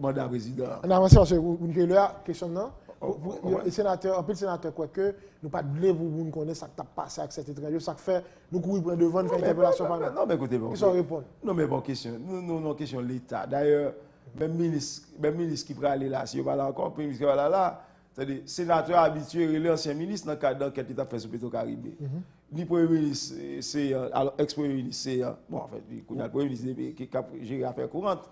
mandat prezident. An avanse anse, ou nge lè a, kesyon nan, anpil senatè kweke, nou pa dle pou moun konen sak tap pase ak set etranje, sak fè, nou koui pren devan, fè interpelasyon panan. Non oh, men oh, kote non, non, non, bon. Ki son repon? Non men bon kesyon, nou non kesyon l'Etat. D'ayor, men milis ki pralè la, si yo pala ankon, men milis ki pralè la, c'est-à-dire, sénateur habitué, l'ancien ministre dans le cadre d'enquête qu'il a fait sur Petro-Caribé. Mhm ni Premier ministre, c'est alors ex-Premier ministre, c'est bon en fait, il y a le Premier ministre qui a géré l'affaire courante,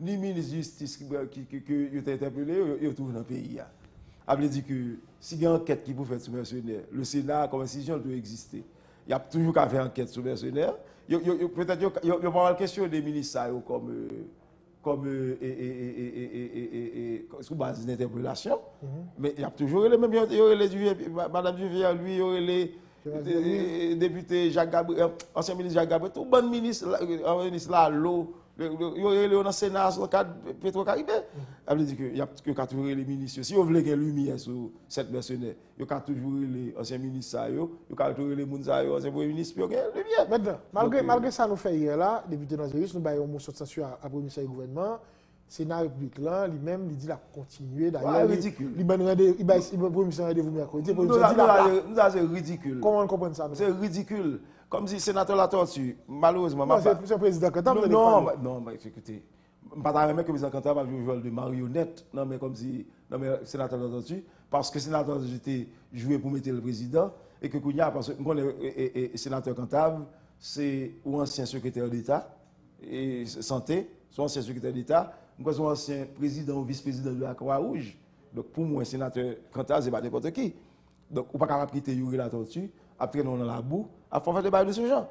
ni ministre de justice qui qui été interpellé, il trouve dans le pays. Ça veut dire que s'il y a une enquête qui peut faire sur mercenaires, le Sénat comme institution doit exister. Il y a toujours qu'à faire enquête sur mercenaires. Peut-être qu'il y a pas mal question des ministres comme comme sous base d'interpellation, mais il y a toujours les mêmes, il y aurait les Madame Duvier, lui, il y aurait les député Jacques Gabriel, euh, ancien ministre Jacques Gabriel, tout bon ministre, ministre là, l'eau, Yo rele yo nan Sena, son kad Petro-Karibè. Able di ki yo ka toujou rele minisyo. Si yo vle gen lumiye sou set mersenè, yo ka toujou rele ansyen minis sa yo, yo ka toujou rele moun sa yo, ansyen pou minis pou yo gen lumiye. Mèdè, malgré sa nou fè yè la, depite nan Zerius, nou bayon moun sot sensu apre misè gouvernement, Sena Republik lan, li mèm li di la kontinuè. Wè, ridikul. Li ban rende, li ban pou misè rende vou mè akonite. Nou la, nou la, nou la, se ridikul. Koman kompon sa nou? Se ridikul. Comme si sénateur la tortue, malheureusement. Non, c'est le président Kantar. Non, non, non, mais écoutez, je ne pas que le président Kantar va jouer rôle de marionnette. Non, mais comme si, non, mais sénateur la tortue, parce que sénateur était joué pour mettre le président, et que Kounia, parce que moi, le sénateur Kantar, c'est ou ancien secrétaire d'État, et santé, soit ancien secrétaire d'État, moi, suis ancien président ou vice-président de la Croix-Rouge. Donc, pour moi, sénateur Cantal, ce n'est pas n'importe qui. Donc, on ne peut pas quitter Yuri la tortue, après, on est dans la boue, on fait des bails de ce genre.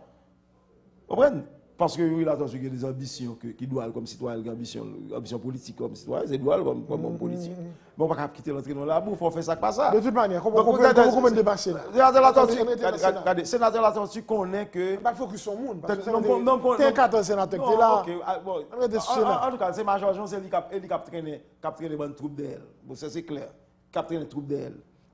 Vous comprenez parce que oui, là, attention, il y a des ambitions qui doivent comme citoyen, des ambitions, ambitions politiques comme citoyen, c'est doivent comme, comme homme politique. Mais on ne peut pas quitter l'entrée dans la boue, il faut faire ça pas ça. De toute manière, comment on peut débasser là? Sénateur Sénateur Latortu connaît que. Pas focus sur le monde. T'es 14 sénateurs, t'es là. En tout cas, c'est Major Jean, c'est lui qui a traîné les bonnes troupes d'elle. Bon, ça c'est clair. Qui a traîné les troupes d'elle.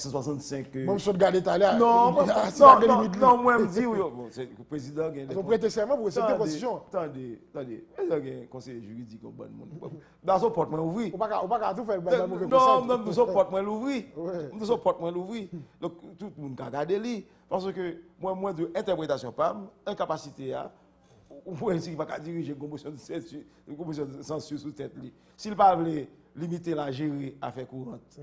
165. Non, non, non, non, moi, je dis, oui, le président gagne. Vous prêtez serment pour cette position. Attendez, attendez, il y a un conseil juridique au bon monde. Dans son porte-moi l'ouvrir. On ne peut pas tout faire dans mauvais Non, non, son porte-moi l'ouvrir. Dans son porte-moi l'ouvrir. Donc, tout le monde a regardé lui. Parce que, moi, moi, de PAM, à, ou pour ainsi qu'il va diriger une composition de censure sous tête. S'il ne pas limiter la gérer affaire courante,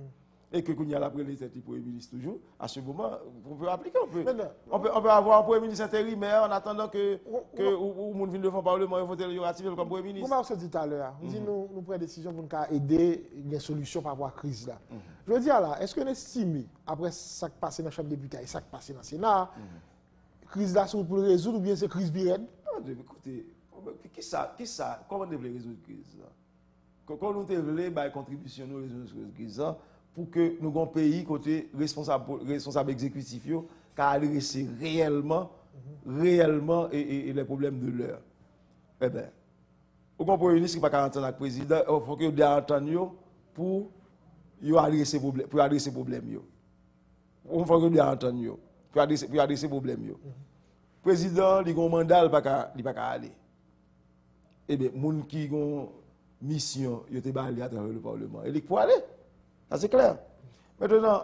et que y a la têtes du Premier ministre toujours, à ce moment, on peut appliquer, on peut, on peut, on peut avoir un Premier ministre intérimaire en attendant que, que ou, ou, ou, devant le Parlement et voter le comme Premier ministre. Comment on se dit tout à l'heure, on dit nous, nous prenons des décisions pour nous aider les solutions par rapport à la crise là. Je veux dire là, est-ce qu'on estime, après ça qui passe dans la Chambre des députés et ça qui passe dans le Sénat, la crise là, c'est pour le résoudre ou bien c'est crise birène? An mhm. de, ekoute, ki sa, ki sa, koman de vle rezout kriz la? Kon nou te vle bay kontribisyon nou rezout kriz la, pou ke nou gon peyi kote responsable exekutif yo, ka adrese reyelman, reyelman, e le problem de lèr. E eh ben, ou kon pou yonis ki pa karantan ak prezident, ou fok yo de antan yo, pou yo adrese problem yo. Ou fok yo de antan yo, pou adrese problem yo. Mm -hmm. Président, il a un mandat, il n'a pas aller. Eh bien, les gens qui ont une mission, ils ont à travers le Parlement. Il faut aller. Ça, c'est clair. Maintenant,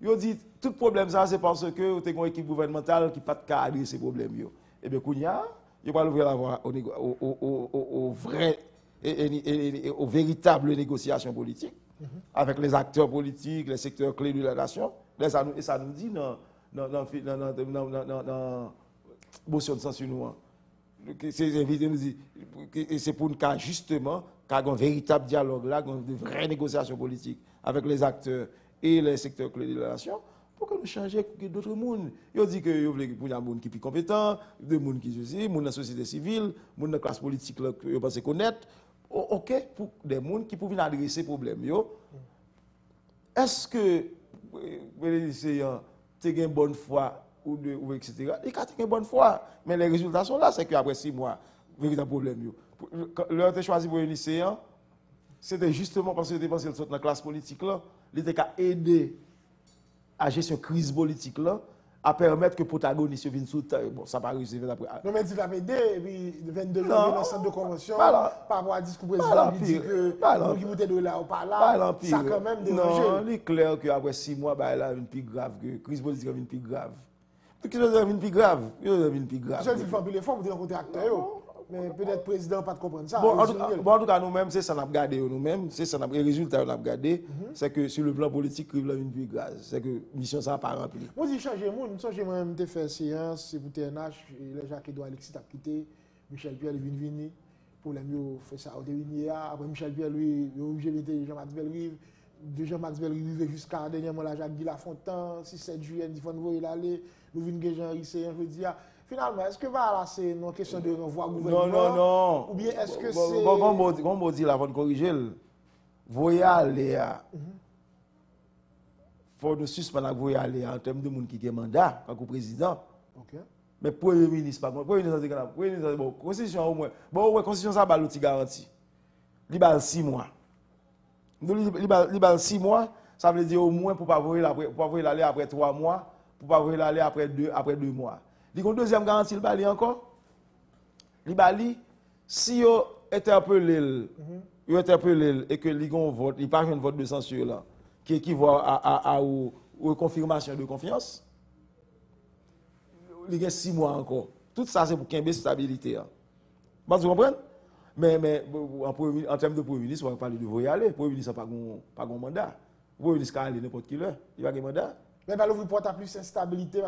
ils dit tout problème, c'est parce que vous avez une équipe gouvernementale qui n'a pas à ces problèmes. Eh bien, il va ouvrir la voie aux, aux, vraies et, aux véritables négociations politiques avec les acteurs politiques, les secteurs clés de la nation. Et ça nous, ça nous dit dans Boussyon sans sunou an. Se pou nou ka justement, ka gon veritab diyalog la, gon vre negosyasyon politik avek les akteur e les sektor kle de la nasyon, pou ke nou chanje kouke doutre moun. Yo di ke yo vle pou yon moun ki pi kompetan, de moun ki jose, moun nan sosyete sivil, moun nan klas politik la yo pa se konet, ok pou de moun ki pou vin adrese problem yo. Eske, wè lè liseyan, te gen bon fwa ou, de, ou etc. Ils ont une bonne foi, mais les résultats sont là, c'est qu'après six mois, véritable problème. L'heure de choisi pour les lycéens, c'était justement parce que dépensé dans la classe politique là, il était qu'à aider à gestion crise politique là à permettre que les protagonistes viennent sous terre. Bon, ça pas réussi après. Non, mais il a aidé, et puis le 22 janvier, dans le centre de convention, par rapport à discours président, il dit que qui voulons de là ou pas là, ça quand même dérangé. Non, il est clair qu'après six mois, bah, a une plus grave, que crise politique a une plus grave. Ki jose vin pi grav. Jose vin pi grav. Jose vin fambile fom, mwen te yon kote akte yo. Non. Men penet prezident pat kompren sa. Bon, an tout ka bon, nou men, se san ap gade yo nou men. Se san ap rezultat yo nou ap gade. Se ke sou le plan politik, kriv la vin pi grav. Se ke misyon sa ap rempli. Mwen di chanje moun, mwen chanje mwen mte fè seyans, se pou TNH, e le Jacques Edouard Alexis tap kite, Michel Pierre vin vini. Pou lèm yo fè sa ote vini ya. Apre Michel Pierre lui, yo oubje vete Jean-Max Belrive. De Jean-Max Belrive jusqu'an denye mwen la Jacques Guy Lafontan, 6-7 juyen, di fon vou il ale. nou vin gen jan riseyen, je di ya, Finalman, eske ba la se nou kesyon de renvoi gouvernement? Non, non, non. Ou bien eske bon, se... Bon, bon, Gon bo di la von korijel, voyal le a, fò de suspan la voyal le a an tem de moun ki gen mandat, kakou prezident. Ok. Men premier ministre, pa kon, premier ministre de Kanada, premier ministre de Kanada, bon, konstitusyon ou mwen, bon, wè, konstitusyon sa ba louti garanti. Li bal 6 mwa. Li bal 6 mwa, sa vle di ou mwen pou pa voyal le apre 3 mwa, pour pas vouloir aller après deux, après deux mois. Il y a une deuxième garantie, il bali encore. Il bali, si vous interpellez, vous interpellez et que il vote, il parle une vote de censure là, qui équivaut à, à, à, à confirmation de confiance, il y a six mois encore. Tout ça, c'est pour qu'il y ait une stabilité. Vous bon, comprenez? Mais, mais en, en, termes de Premier ministre, on va parler de voyager. Le Premier ministre n'a pas de mandat. Le Premier ministre n'a pas de n'importe qui Il n'a pas de mandat. Men pa louvri pou ta plis instabilite.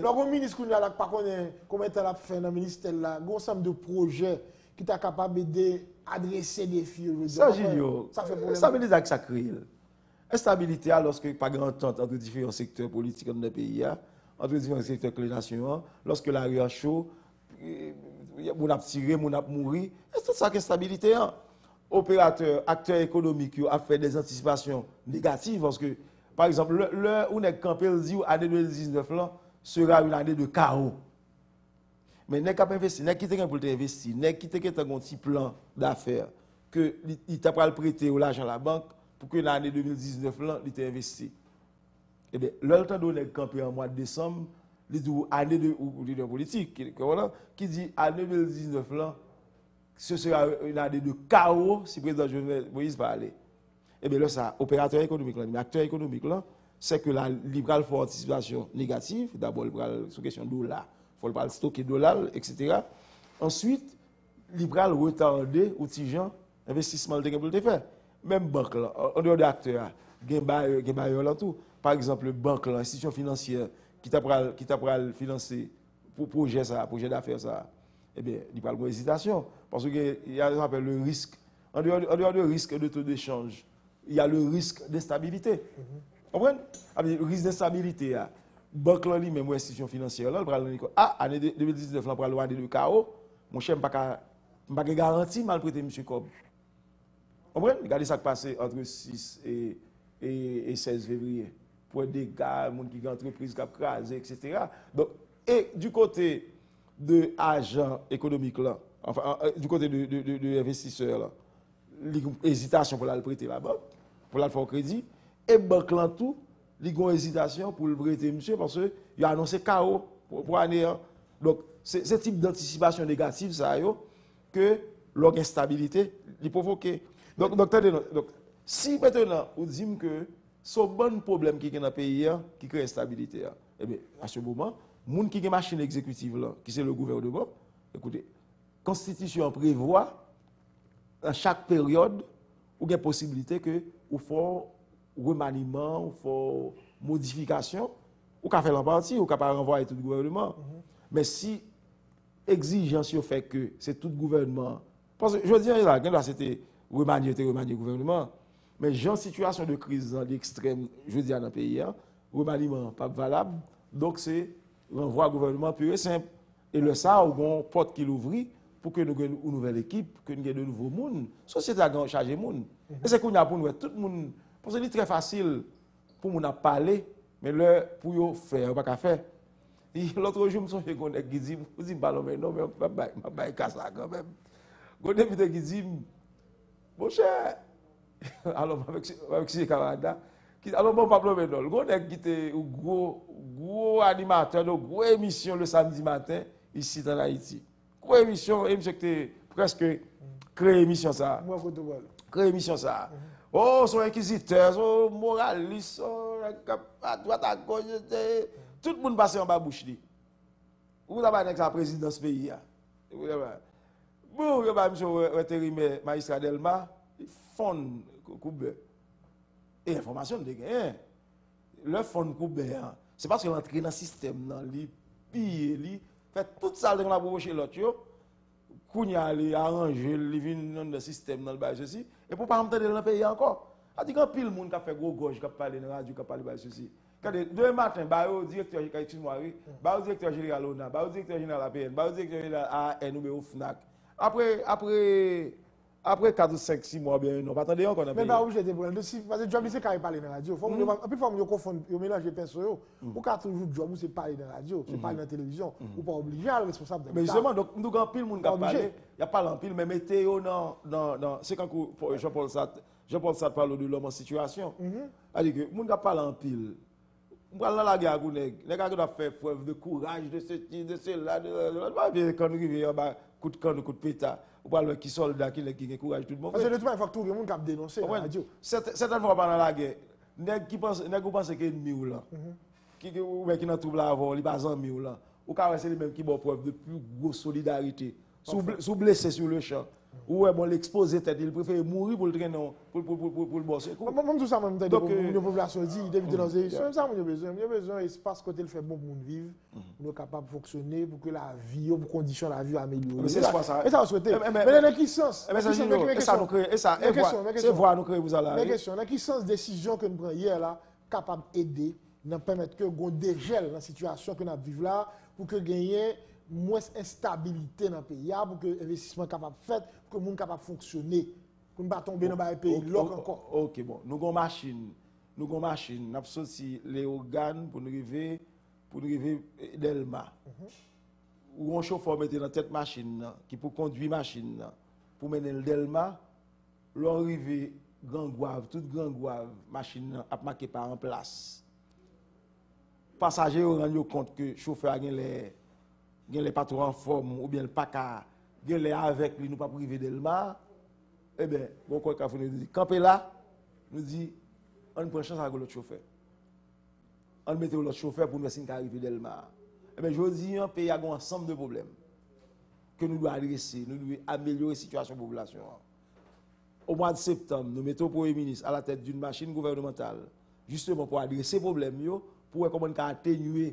Lò kon minis koun lalak pa konen koman ta la pou fè nan minister la. Gon sam de proje ki ta kapab de adrese defi. Sa jilyo, instabilite ak sakri. Instabilite a loske pa gran tante antre diferent sektor politik an de peyi a, antre diferent sektor klenasyon, loske la ria chou, moun ap tire, moun ap mouri, e tout sa ke instabilite a. Operateur, akteur ekonomik yo ap fè des anticipasyon negatif, anske Par exemple, l'heure où on est campé, on dit l'année 2019 là, sera une année de chaos. Mais n'est qu'à investir, n'est quitté pour investir, n'est quitté qu'un petit plan d'affaires que il t'a pas prêté ou l'argent à la banque pour que l'année 2019 là, il t'ait investi. Eh bien, l'heure temps on est campé en mois de décembre, il dit année de ou leader politique qui dit année 2019 là, ce sera une année de chaos si le président Jovenel Moïse va aller. Eh bien, là, ça, opérateur économique, là, acteur économique, là, c'est que la libérale fait anticipation négative. D'abord, il sur question dollar. Il faut stocker dollar, etc. Ensuite, libéral retarder ou gens investissement de pour le faire. Même banque, là, en dehors des acteurs, gen bayo lan tou. Par exemple, bank lan, institution financière, ki ta pral finanse pou proje sa, proje d'affaire sa, ebe, di pral gwen ezitasyon. Pansou gen, y a apel le risk, an dewa de risk de taux d'échange, y a le risk d'instabilité. Mhm. Kompren? A ah, mi, risk d'instabilité ya. Bank lan li men mwen institusyon financier lan, pral nan li kon, ah, ane 2019 lan pral wane de l'UKO, mwen chè mpa ka, mpa ke garanti mal prete M. Kob. Kompren? Gade sa k pase entre 6 et, et, et 16 fevriye. Pwè de gà, moun ki gè entreprise kap krasè, etc. Donc, et du kote de ajan ekonomik lan, enfin, euh, euh, du kote de investisseur lan, li hésitation pour la prêter la banque, pour la faire crédit, et banque là tout, li gon hésitation pour le prêter monsieur parce que il a annoncé chaos pour, pour année. Donc c'est ce type d'anticipation négative ça yo que l'instabilité li provoquer. Donc donc, donc si maintenant on dit que ce bon problème qui est dans le pays qui crée instabilité eh bien à ce moment moun qui est machine exécutive là qui c'est le gouvernement écoutez constitution prévoit an chak peryode, ou gen posibilite ke ou fò remaniman, ou fò modifikasyon, ou ka fè lan ou ka pa renvoye tout gouvernement. Mm -hmm. Men si exijans yo fè ke se tout gouvernement, parce que je dirais la, gen la se te remanye, te remanye gouvernement, men jan situasyon de kriz nan li l'ekstrem, je dirais nan peyi an, remaniman pa valab, donk se renvoye gouvernement pure simple. E le sa ou bon pot ki l'ouvri, pou ke nou gen ou nouvel ekip, pou ke nou gen de nouvo moun. Sosyete a gen chaje moun. E se kou nye apon nou, tout moun, pou se li tre fasil pou moun ap pale, men le pou yo fe, ou baka fe. L'otre jou msonje konen gizim, msonje balon men non, men mabay kasa kan men. Konen pite gizim, monshe, alon mwen kise Kanada, alon mwen paplon men dol, gwen ek gite ou gwo animatèr, gwo emisyon le samdi maten, isi tan Haiti. Kou emisyon, emisyon ki te preske kre emisyon sa. Mwa koto wale. Kre emisyon sa. Oh, son ekizitez, oh, moralis, oh, a doat a goj, tout moun pase yon ba bouch li. Ou la ba nek sa prezidans peyi ya. Ou la ba. Bou, yo ba misyon weterime magistra Delma, fon koube. E informasyon de gen. Le fon koube, se paske yon entre nan sistem nan li, piye li, fè tout sa de kon apropoche lot yo, kounya li, aranje, li vin nan de sistem nan l'baye se si, e pou pa hamte de lan peyi anko. A di kan pil moun ka fè gwo goj, ka pale nan radyo, ka pale baye se si. Kade, dwe maten, baye ou direktor kaitis mwari, baye ou direktor jiri alona, baye ou direktor jiri alapyen, baye ou direktor jiri a noube ou fnak. Apre, apre, apre 4 ou 5, 6 mwa bè yon nou, patande yon kon apè yon. Mè ba ou jè de de si, pwazè job li se kare pale nan radyo, api fòm yon konfon, yon menanje penso yo, ou ka toujou job ou se pale nan radyo, se pale nan televizyon, ou pa oblige al responsable de l'Etat. Mè jèman, nou gan pil moun ka pale, ya pale an pil, mè mette yo nan, se kan kou Jean-Paul Sat, Jean-Paul Sat pale ou de l'homme en situasyon, adi ke moun ka pale an pil, mwen nan la gè a gou neg, neg a gè da fè fwèv de kouraj, de se ti, de se la, de la, kout kan ou kout peta, ou pal wè ki solda ki lè ki gen kouraj tout bon fè. Ase de tout mè faktou gen moun kap denonse nan radyo. Sèten fwa pa nan la gen, nèk ou panse ke mi ou la, ou mè ki nan troub la avon, li bazan mi ou la, ou ka wè se li mèm ki bo preuve de plus gros solidarite, Sou blese sou le chan. Ou e bon l'expose tèt, il prefere mouri pou l'trenon, pou l'bosse. Mwen tout sa mwen mwen tèt, mwen yo populasyon di, devite nan zè, mwen sa mwen yo bezon, mwen yo bezon espas kote l'fè bon pou moun viv, mwen mm-hmm. yo kapab foksyonè pou ke la vi yo, pou kondisyon la vi yo amelyore. Mwen se espas sa. Mwen sa mwen souwete. Mwen nan ki sens. Mwen sa jino, mwen sa nou kre, mwen sa evwa nou kre bouzala. Mwen kesyon, nan ki sens desisyon ke nou pren yè la, kapab ede, nan pèmèt ke goun dejel nan situasyon ke nan viv la, pou ke genyen moins instabilité dans le pays pour que l'investissement capable fait, pour que le monde capable fonctionner, pour ne pas tomber dans le pays l'autre encore. OK, bon. Nous avons une machine. Nous avons une machine. Nous avons aussi les organes pour nous arriver, pour nous arriver d'Elma. Mhm. Ou un chauffeur mettre dans cette machine, qui pour conduire la machine, pour mener d'Elma, l'on arrive grand gouave, toute grand gouave, machine a marqué par en place. Passagers ont rendu compte que le chauffeur a gagné les gen le patou an form ou bien l paka, gen le avek li nou pa prive delma, e ben, bon kwa kafou nou di, kampe la, nou di, an pou chan sa go lot choufer. An mette ou lot choufer pou nou asin ka rive delma. E ben, jodi, an pe yagon ansanm de problem, ke nou do adrese, nou do amelyore situasyon populasyon. au mois de septembre, nous mettons le Premier ministre à la tête d'une machine gouvernementale, justement pour adresser ces problèmes, pour comment atténuer la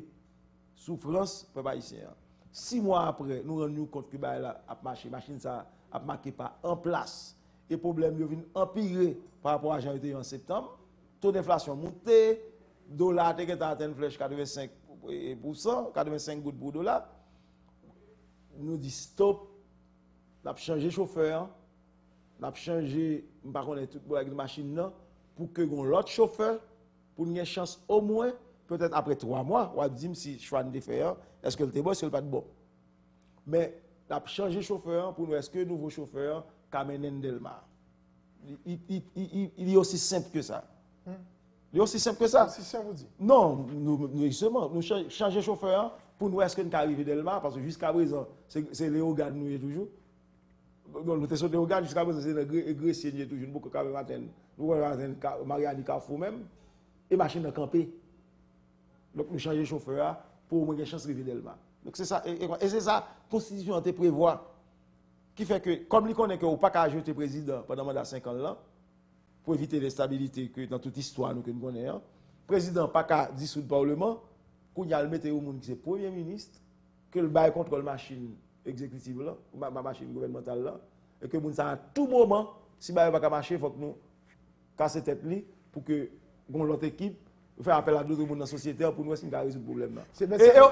souffrance peuple haïtien. 6 mois après, nous rendons compte que la marché, machine ça a marqué pas en place. Et le problème vient empirer par rapport à janvier en septembre. Taux d'inflation monté, dollar a atteint une flèche 85 85 gouttes pour dollar. Nous dit stop, n'a changé chauffeur, n'a changé par contre toute bon, machine non, pour que l'autre chauffeur pour une chance au moins peut-être après trois mois, on va dire si je suis de faire, est-ce que le est bon, est-ce que le pas bon? Mais nous avons changé chauffeur pour nous, est-ce que le nouveau chauffeur, Kamenen Delma, il, il, il, il, est aussi simple que ça. Hmm? Il est aussi simple que ça. C'est ça, vous dites Non, nous, nous, justement, nous changeons chauffeur pour nous, est-ce qu'on est arrivé Delma, parce que jusqu'à présent, c'est Léo Gad nous toujours. Non, nous sommes Léo Gad, jusqu'à présent, c'est le toujours, beaucoup de matin. Nous avons Mariani Carrefour même, et machine à camper. Donc nous changeons chauffeur pour moins de chance de Delma. Donc c'est ça, et, et c'est ça, la Constitution a prévoit. Qui fait que, comme il connaît que vous pas qu'à ajouter président pendant mandat 5 ans là, pour éviter l'instabilité que dans toute histoire nous, que nous connaissons, le président pas qu'à dissoudre le Parlement, qu'on y a le mettre au monde qui c'est Premier ministre, que le bail contrôle machine exécutive là, ma, ma machine gouvernementale là, et que nous à tout moment, si le bail pas marcher, il faut que nous casser tête pour que l'autre équipe faire appel à d'autres monde dans la société pour nous essayer de résoudre le problème.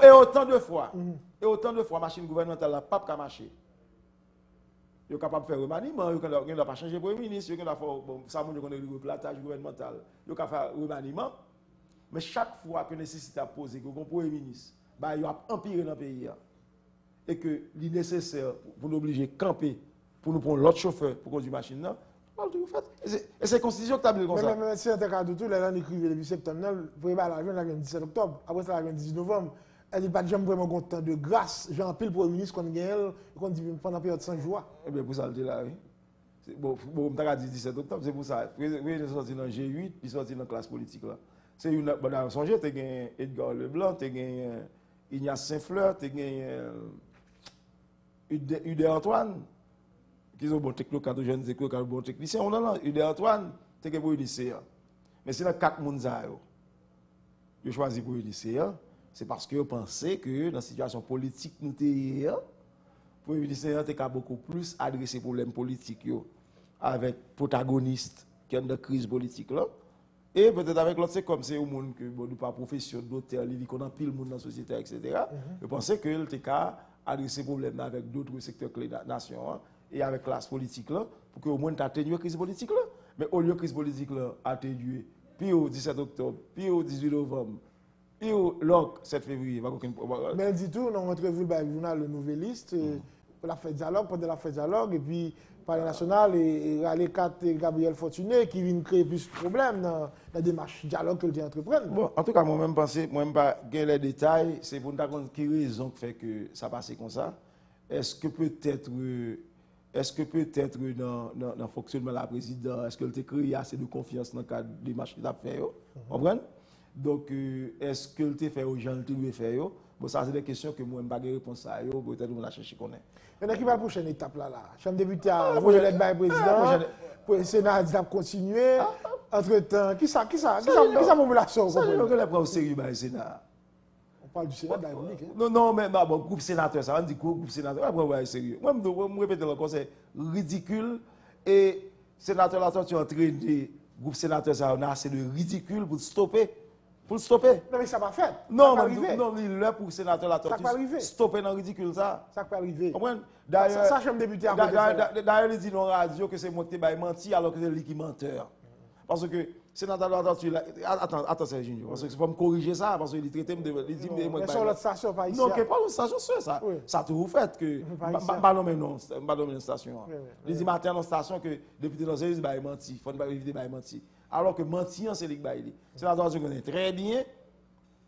Et, autant de fois, mm-hmm. et autant de fois, machine gouvernementale n'a pas marcher. Ils sont capables de faire remaniement, ils ne pas changer de premier ministre, ils ne bon, ça montre qu'on le platage gouvernemental, ils peuvent faire remaniement. Mais chaque fois que nécessité à poser, que le premier ministre, bah, il a empiré dans le pays. Hein. Et que est nécessaire pour nous obliger à camper, pour nous prendre l'autre chauffeur pour conduire la machine, Mal tou yon fèt. E se konstitisyon ki ta bine kon sa. Mè mè mè si yon te kadoutou, lè lan ekrive depi septem nan, pou yon ba la jwen la gen 17 oktob, apre sa la gen 18 novem, el yon pat jèm vreman kontan de gras, jè an pil pou yon minis kon gen el, kon di pandan peryote san jwa. E bè pou sa lte la, oui. Bon, bon mè ta kadoutou 17 oktob, se pou sa. Pou yon sorti nan G8, pi sorti nan klas politik la. Se yon nan sonje, te gen Edgar Leblanc, te gen euh, Ignace Saint-Fleur, te gen euh, Ude Antoine, qui sont bons technocrates, jeunes écoles, bons techniciens. On a là, Ude Antoine, tu as pour lycée. Mais c'est là quatre personnes, ils ont choisi pour le lycée c'est parce que vous pensez que dans la situation politique nous sommes, pour ministre a beaucoup plus adressé problèmes politiques avec protagonistes qui ont de crise politique là. Et peut-être avec l'autre, c'est comme c'est un monde que bon, nous pas profession d'auteur, il qu'on a pile monde dans la société, etc. Je pensais que le TK adressé problème avec d'autres secteurs clés de la nation hein, et avec la classe politique là, pour que au moins tu atténues la crise politique là. Mais au lieu de la crise politique là, atténuer, puis au 17 octobre, puis au 18 novembre, et au 7 février, pas aucun problème. Mais dit tout, nous entrevue le journal Le Nouvelliste, mm. pour la fête dialogue, pendant la fête dialogue, et puis pari nasyonal e rale kat Gabriel Fortuné ki vin kre plus problem nan demache diyalog ke l di entrepren. Bon, an tou ka mwen mwen panse, mwen mwen pa gen le detay, se pou nou ta kon ki rezon ki fe ke sa pase kon sa, eske peut-etre, eske peut-etre nan fonksyonman la prezident, eske l te kre yase de konfians nan kat demache ki ta fe yo, anpren? Donk, eske l te fe yo jan l te lwe fe yo, Bon, ça, c'est des questions que moi, je n'ai pas de réponse à eux. Peut-être que je chercher qu'on est. Maintenant, qui va la prochaine étape là, là? Chambre député à ah, projet d'aide président. Pour le Sénat a continuer. Ah, ah. Entre-temps, qui ça Qui ça Qui ça Qui ça population Ça, je ne pas au sérieux, le Sénat. On parle du Sénat. Hein? Non, non, mais bon, groupe sénateur, ça, on dit groupe sénateur? Après, ouais, sérieux. Moi, je me répète encore, c'est ridicule. Et sénateur, là, tu es en train de groupe sénateur, ça, on a assez de ridicule pour stopper. Pour le stopper. Non, mais ça va faire. Non, mais non, il est pour le sénateur la tortue. Ça peut arriver. Stopper dans le ridicule, ça. Ça peut arriver. D'ailleurs, ça, ça, débuté D'ailleurs, il dit dans la radio que c'est monté par menti alors que c'est lui qui menteur. Parce que sénateur la tortue, attends, attends, c'est Junior. Parce que faut me corriger ça, parce qu'il traite de. Il dit, mais sur l'autre station, pas ici. Non, que pas une station, ça. Ça tout fait que. Pas non, mais non, pas une station. Il dit, matin dans la station que député dans le il dit, menti. Il faut éviter, menti alors que mentir, c'est les C'est la je connais très bien.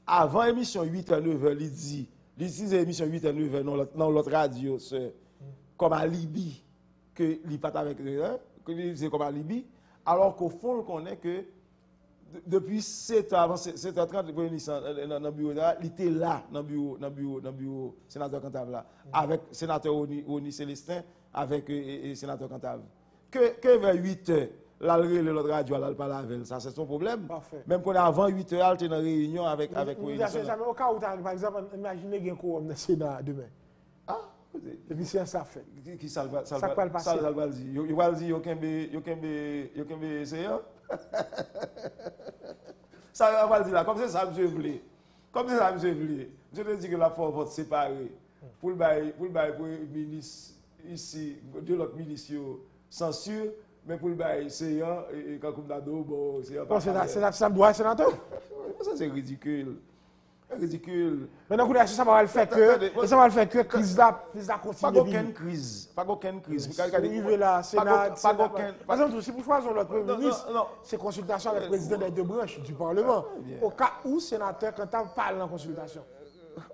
Avant l'émission 8 à 9 h il dit, il dit l'émission 8 à 9 h dans l'autre radio, c'est comme à Libye, que il avec eux, que c'est comme à Libye, alors qu'au fond, on connaît que depuis 7 avant 7h30, le premier ministre dans le bureau, il était là, dans le bureau, dans le bureau, dans le bureau, sénateur Cantave là, avec sénateur Oni, Célestin, avec le sénateur Cantave. que vers 8 heures, l'alré le l'autre radio, l'al palavel. Ça, c'est son problème. Parfait. Même qu'on est avant 8 heures, tu es en réunion avec avec C'est ça, mais au cas où, par exemple, imaginez qu'il y a un quorum dans le Sénat demain. Ah et puis c'est ça fait. Qui ça va ça va passer. Ça va dire, il va dire yo kembe yo kembe yo kembe essayer. Ça va dire là comme c'est ça monsieur voulait. Comme c'est ça monsieur voulait. Je te dis que la force vote séparée pour le bail pour le bail pour ministre ici de l'autre ministre censure mais pour le bail séant, et et quand d'ado, bon, séant Bon, c'est ça, ça, ça me doit, sénateur. Ça c'est ridicule. C'est ridicule. Maintenant, vous ça va le faire que, ça va le faire que crise là, crise là Pas continue. aucune crise. Pas aucune crise. Vous là, Sénat, Pas Sénat, aucun. Par exemple, si vous choisissez notre Premier ministre, c'est consultation avec le président des deux branches du Parlement. bien. Au cas où, sénateur, quand on parle en consultation.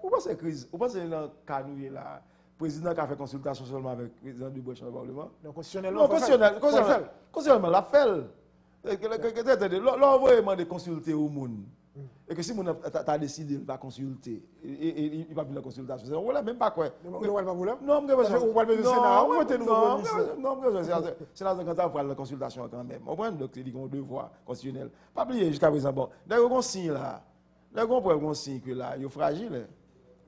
Ou pas c'est crise Ou pas c'est dans le est là Le président qui a fait consultation seulement avec le président du dans le Parlement Donc, constitutionnellement, Non, faut faire- constitutionnel- faut constitutionnel- faire. constitutionnellement, la fait. Attendez, l'envoyement de consulter au monde. Et que si mon a décidé de ne pas consulter, il ne va pas la consultation, c'est voilà, même pas quoi. Vous n'avez pas Non, vous parlez de Sénat, vous votez nouveau non, non, non, c'est là quand on parle de consultation quand même. On prend donc qu'on devoir constitutionnel. Pas oublier jusqu'à présent bon. D'ailleurs on signe là. D'ailleurs on qu'on signe que là, il est fragile.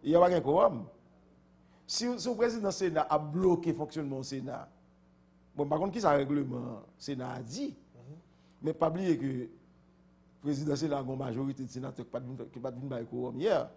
Il y a pas un quorum. Si, le président du Sénat a bloqué le fonctionnement du Sénat, bon, par contre, qui ça règlement Sénat a dit, mais pas oublier que le président du Sénat a une majorité de sénateurs qui ne sont pas venus quorum hier.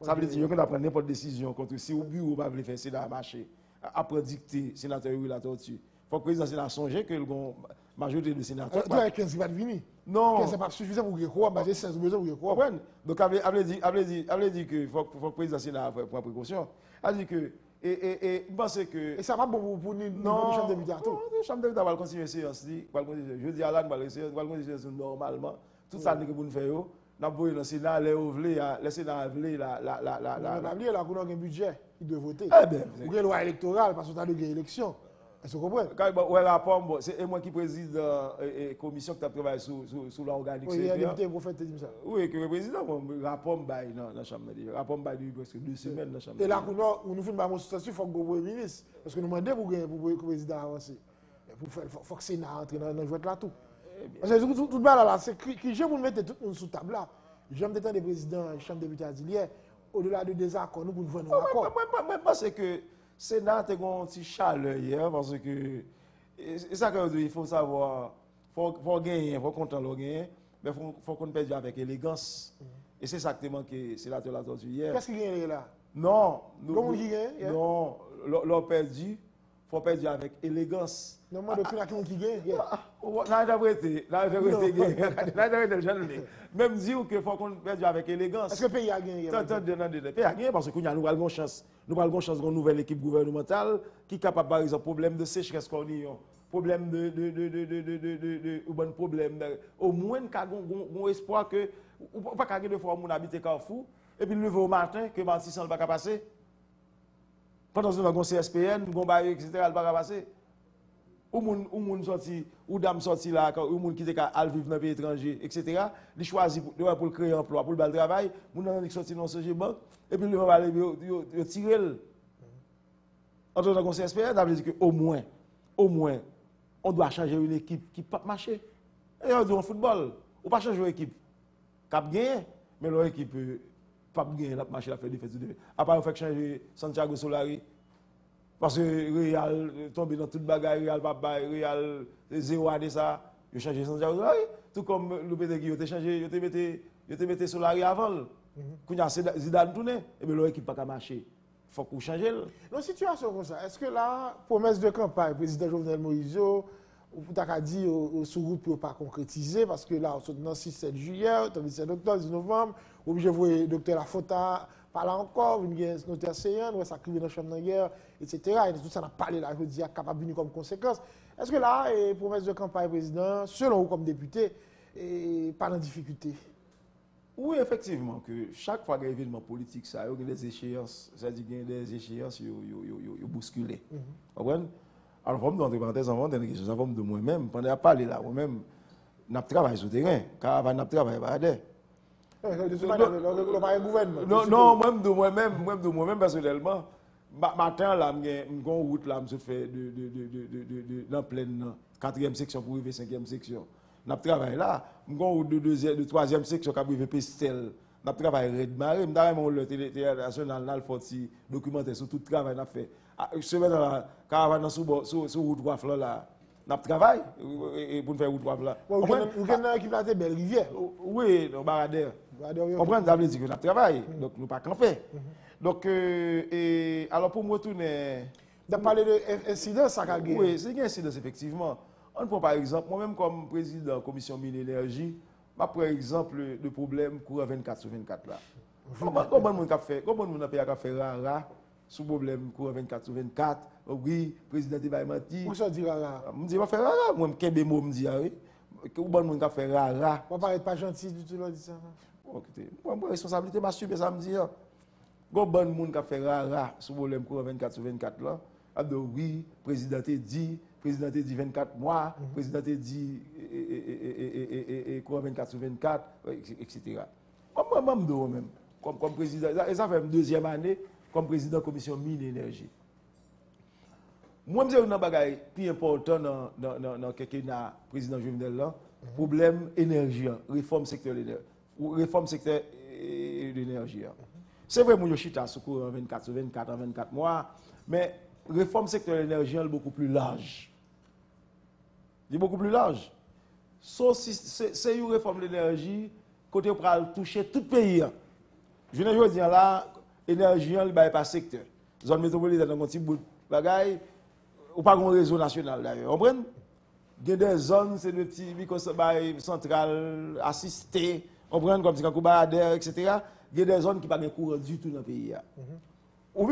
Ça veut dire qu'on a pris n'importe décision contre si au bureau va faire le Sénat marcher, après dicter sénateur ou la tortue. Il faut que le président du Sénat songe que la majorité de sénateurs. Vous avez 15 qui va venir. Non. 15 n'est pas suffisant pour que quoi, mais 16 besoin pour que quoi. Donc, elle a dit, elle a dit, elle a dit que faut, faut que le président du Sénat prenne précaution. Dit que, et, et, et, pense que. Et ça va bon pour pour ni Non, chambre de tout. la chambre de député va continuer séance. Je dis à l'âne, va continuer séance normalement. Tout ça, nous devons faire. Nous avons le Sénat, les ouvriers, le Sénat ouvrier, la, la, la, la, la, n'avez pas oublié là qu'on a un budget qui doit voter. Eh bien, avez une loi électorale parce qu'on a une élection. Est-ce que vous comprenez? Quand ouais, rapport, bon, c'est moi qui préside la commission qui travaille sur, sur, sur l'organique. Oui, il y a un député qui dit ça. Oui, que le président, bon, rapport bail dans la chambre. Rapport bail depuis presque deux semaines dans la chambre. Et là, on nous fait une consultation, il faut que le Premier ministre, parce que nous demandons pour que le président avance. Il faut, que le Sénat entre dans le là tout. Parce que tout, tout, tout là, là, c'est qui j'aime vous mettre tout le monde sous table là. J'aime les chambres de députés a dit hier, au-delà de désaccords, nous pouvons nous accord. moi, moi, c'est que le Sénat a un petit chaleur hier parce que. C'est ça que il faut savoir. Il faut, faut gagner, il faut content le gagner, mais il faut, faut qu'on perde avec élégance. Et c'est ça qui manqué, c'est la la tortue hier. Qu'est-ce qui gagne là? Non, nous, Comment hier? non, l'on perdu, faut pas dire avec élégance. Non, moi, depuis la qui gagne. Oh, oh, là, j'ai prêté. Là, j'ai prêté. Là, j'ai prêté le Même dire qu'il faut qu'on perde avec élégance. Est-ce que le pays a gagné Le pays a gagné parce que nous avons une chance. Nous avons une chance d'une nouvelle équipe gouvernementale qui est capable, par exemple, problème de sécheresse qu'on a. Hein. Problème de, de, de, de, de, de, problème. Au moins, nous espoir que, ou pas qu'à gagner de fois, on habite Carrefour, et puis lever au matin, que Baptiste ne va pas passer. Pendant ce temps, CSPN, gon baye, etc., le pas ka passer. Ou moun, ou moun sorti, ou dame sorti là, ou moun qui était à vivre dans pays étranger, etc. Il choisit pour, pour créer emploi, pour le travail, moun qui sorti dans ce banque, et puis le va aller, tirer. le. En tant que CSPN, ça veut dire qu'au moins, au moins, on doit changer une équipe qui peut marcher. Et on dit en football, on pas changer une équipe qui a mais leur équipe euh, pas gagné, la marché, la fait des faits. À part, fait changer Santiago Solari, parce que Real euh, tombé dans toute bagaille, Real papa, Real euh, zéro année ça, il a changé Santiago Solari. Tout comme euh, PT qui a changé, il a mis il mis Solari avant. Quand a Zidane tourné, et bien leur équipe pas marcher. Il faut qu'on change. Une situation comme ça, est-ce que là, promesse de campagne, président Jovenel Moïse, ou pour ta dit au sous-groupe pas concrétisé, parce que là, on se dans 6-7 juillet, on 17 octobre, 10 novembre, obligé de voir le docteur Lafota parler encore, une notaire séant, on ça crier dans la chambre de guerre, etc. Et tout ça, on a parlé là, je veux dire, capable de venir comme conséquence. Est-ce que là, et promesse de campagne président, selon vous comme député, et pas en difficulté? Oui, effectivement, que chaque fois qu'il y a un événement politique, ça, il y a des échéances, c'est-à-dire qu'il y a des échéances, il bousculé. Vous Alors, comme dans entre parenthèses, avant, des questions, avant de moi-même, pendant à parler là, moi-même, n'a travaillé sur le terrain, car n'a travaillé pas là. Non, non, moi-même de moi-même, moi-même de moi-même personnellement, matin, là, une route, là, je fais de, de, de, de, de, de, dans pleine, quatrième section pour arriver cinquième section. N'a travaillé là, une route de deuxième, de troisième section qui a arrivé Pestel. N'a travaillé redmaré, m'a mon le télé national, si documentaire sur tout le travail n'a fait. Je vais dans la caravane sur route là. N'a travaillé pour faire route là. Vous avez une équipe là, Belle Rivière. Oui, dans Baradère. Comprenez, ça veut dire que n'a travaillé. Donc nous pas camper. Donc, euh, et, alors pour moi, tourner. De parler d'incidence, ça a Oui, c'est une incidence, effectivement. On prend par exemple, moi-même comme président de la commission mine énergie, par exemple le problème courant 24 sur 24 là. Comment on a fait Comment on a fait rara sous problème courant 24 sur 24 Oui, président de menti. Où ça dit rara? Je dis, je faire rara. Moi, je des mots, je dis, oui. Comment on a fait rara? On ne pas gentil du tout, là, dit ça. Écoutez, moi, responsabilité, ma subie, ça me dit. Gon bon moun qui a fait rara sur le problème 24 sur 24 là. A de oui, président dit, président dit 24 mois, mm -hmm. président dit et, 24 sur 24, etc. Moi, même, comme, comme président, et ça fait une deuxième année comme président de la commission mine et énergie. Moi, je suis un bagage plus important dans, dans, dans, dans le président Jovenel là, problème énergie, réforme secteur réforme secteur de l'énergie. C'est vrai, que je suis en 24 sur 24 en 24 mois, mais réforme secteur de l'énergie est beaucoup plus large. Il est beaucoup plus large. c'est une réforme de l'énergie côté pour toucher tout le pays. Je ne dire là, l'énergie, n'est pas secteur. Zone métropolitaine, dans un petit bout de bagaille, ou pas un réseau national d'ailleurs. Vous comprenez? Il y a des zones, c'est le petit central assisté, On prend comme si Kakouba, etc. Il y a des zones qui n'ont pas de courant du tout dans le pays. Mm-hmm. Ou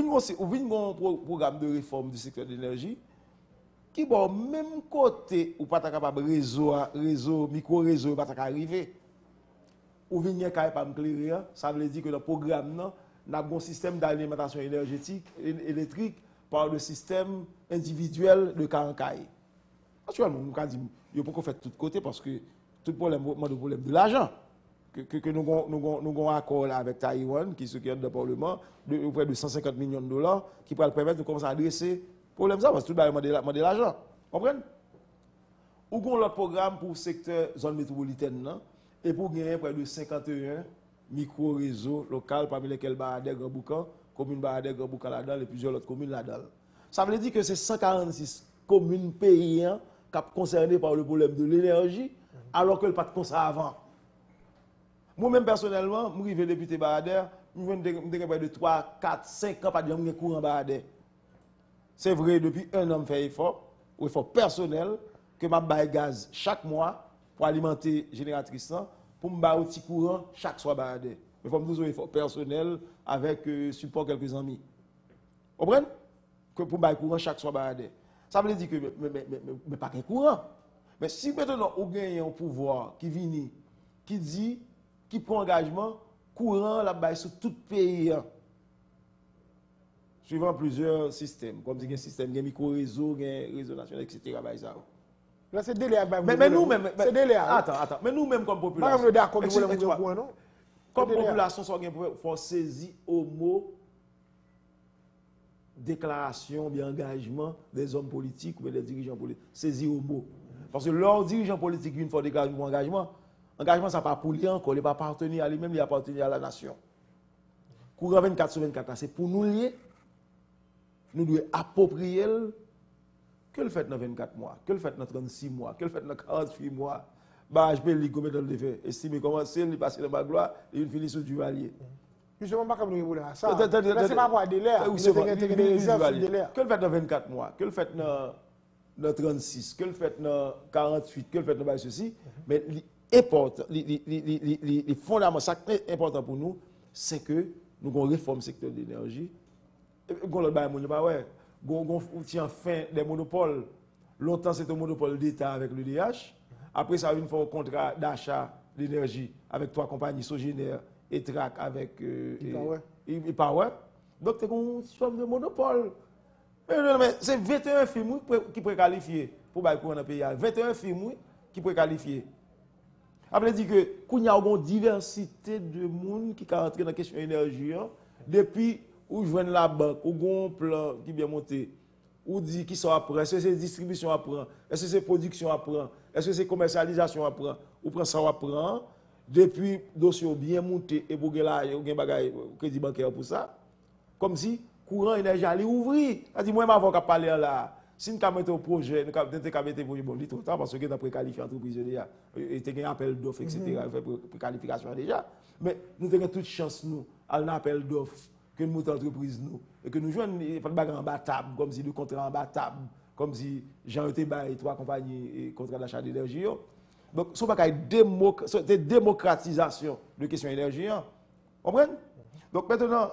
bien un programme de réforme du secteur de l'énergie qui, bon, même côté où pas capable réseau, réseau, micro-réseau, pas arriver. Ou bien il n'y a pas de Ça veut dire que le programme, non, n'a bon système d'alimentation énergétique, électrique, par le système individuel de Kankai. Naturellement, on peut dire, il faut qu'on fait de tous côtés parce que tout problème, le problème de l'argent. Que, nous avons un accord avec Taïwan, qui est le Parlement, de près de 150 millions de dollars, qui pourrait permettre de commencer à adresser le problème ça, parce que tout le monde a l'argent. Vous comprenez Ou avons le programme pour le secteur zone métropolitaine, et pour gagner près de 51 micro-réseaux locaux, parmi lesquels Baradère, Grand Boucan, commune Baradère, Grand Boucan là-dedans, et plusieurs autres communes là-dedans. Ça veut dire que c'est 146 communes pays qui sont concernées par le problème de l'énergie, alors que le pas de ça avant. Moi-même, personnellement, je suis arrivé député Baradère, je suis de 3, 4, 5 ans, pas de courant Baradère. C'est vrai, depuis un an, je fais effort, ou effort personnel, que je baille gaz chaque mois pour alimenter la génératrice, pour me bailler petit courant chaque soir Baradère. Mais comme toujours, effort personnel avec euh, support quelques amis. Vous comprenez Que pour bailler courant chaque soir Baradère. Ça veut dire que, mais, mais, mais, mais pas qu'un courant. Mais si maintenant, on gagne un pouvoir qui vient, qui dit, ki pou engajman kouran la bay sou tout peyi an. Suivant plusieurs systèmes, kom di gen système, gen mikro-rezo, gen rezo nasyonel, etc. bay sa ou. La se dele a bay moun. Men nou men, se dele a. Atan, atan, men nou men kom populasyon. Par an de da kom moun moun pou an nou. Kom populasyon son gen pou fon sezi o mou deklarasyon bi engajman des om politik ou be de dirijan politik. Sezi o mou. Parce que lor dirijan politik vin fon deklarasyon ou engajman, Engagement, ça pas pour lui encore, il pas appartenir à lui-même, il appartient à la nation. Courant 24 sur 24, c'est pour nous lier. Nous devons approprier que le fait dans 24 mois, que le fait dans 36 mois, que le fait dans 48 mois? Bah, je peux lui combien de temps fait? Estimer comment c'est, il passe dans ma gloire, il finit sur du valier. Justement, pas comme nous là. Ça, c'est pas pour délai. C'est Que le fait dans 24 mois, que le fait dans 36, que le fait dans 48, que le fait dans ceci, mais important, les fondaments, ça qui est important pour nous, c'est que nous avons réforme le secteur de l'énergie. Nous avons fin des monopoles. Longtemps, c'était un monopole d'État avec le DH. Après, ça a eu une fois un contrat d'achat d'énergie avec trois compagnies, Sogénère et TRAC avec euh, et, et, et Power. Donc, c'est une forme de monopole. Mais, non, mais c'est 21 firmes qui préqualifiées pour le courant dans le pays. 21 firmes qui préqualifiées. Aple di ke koun ya ou gon diversite de moun ki ka rentre nan kesyon enerji an, depi ou jwen la bank, ou gon plan ki bien monte, ou di ki sa so apren, eske se distribisyon apren, eske se produksyon apren, eske se komersyalizasyon apren, ou pren sa apren, depi dosyo bien monte, e pou gen la, ou gen bagay kredi banker pou sa, kom si kouran enerji a li ouvri, a di mwen ma avon ka pale an la, Si nous avons un projet, nous avons un projet, bon, tout temps, parce que nous avons qualifié l'entreprise déjà. Ah, et nous avons un appel d'offres, etc. Nous mhm. avons une qualification déjà. Mais nous avons toute chance, nous, à l'appel d'offres que nous avons entreprise, nous. Et que nous jouons pas de bagarre en bas table, comme si le contrat en bas table, comme si Jean été et trois compagnies contrat d'achat d'énergie. Donc, ce n'est pas démocratisation de question énergie. Vous comprenez Donc maintenant,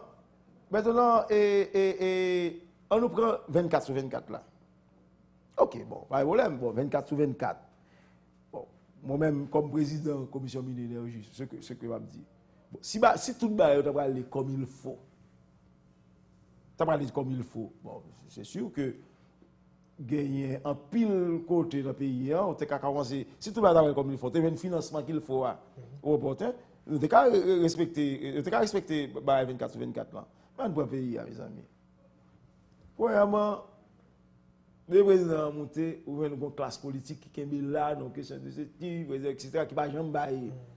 maintenant et, et, et, on nous prend 24 sur 24 là. Ok, bon, pa yon volem, bon, 24 sou 24. Bon, moun men kom prezident komisyon mini enerji, se ke wap di. Si tout baye yo tabra li kom il fò, ça va aller comme il faut. Bon, c'est sûr que gagner un pile côté dans le pays, hein, on t'a commencé, si tout va aller comme il faut, tu as un financement qu'il faut hein, au reporter, on t'a respecter, on t'a respecter 24 sur 24 là. Mais pour un pays, hein, mes amis. Premièrement, Le prezident monte, ou ven nou kon klas politik ki kembe la, nou kesyon de se ti, prezident, etc. ki pa jom baye. Mm.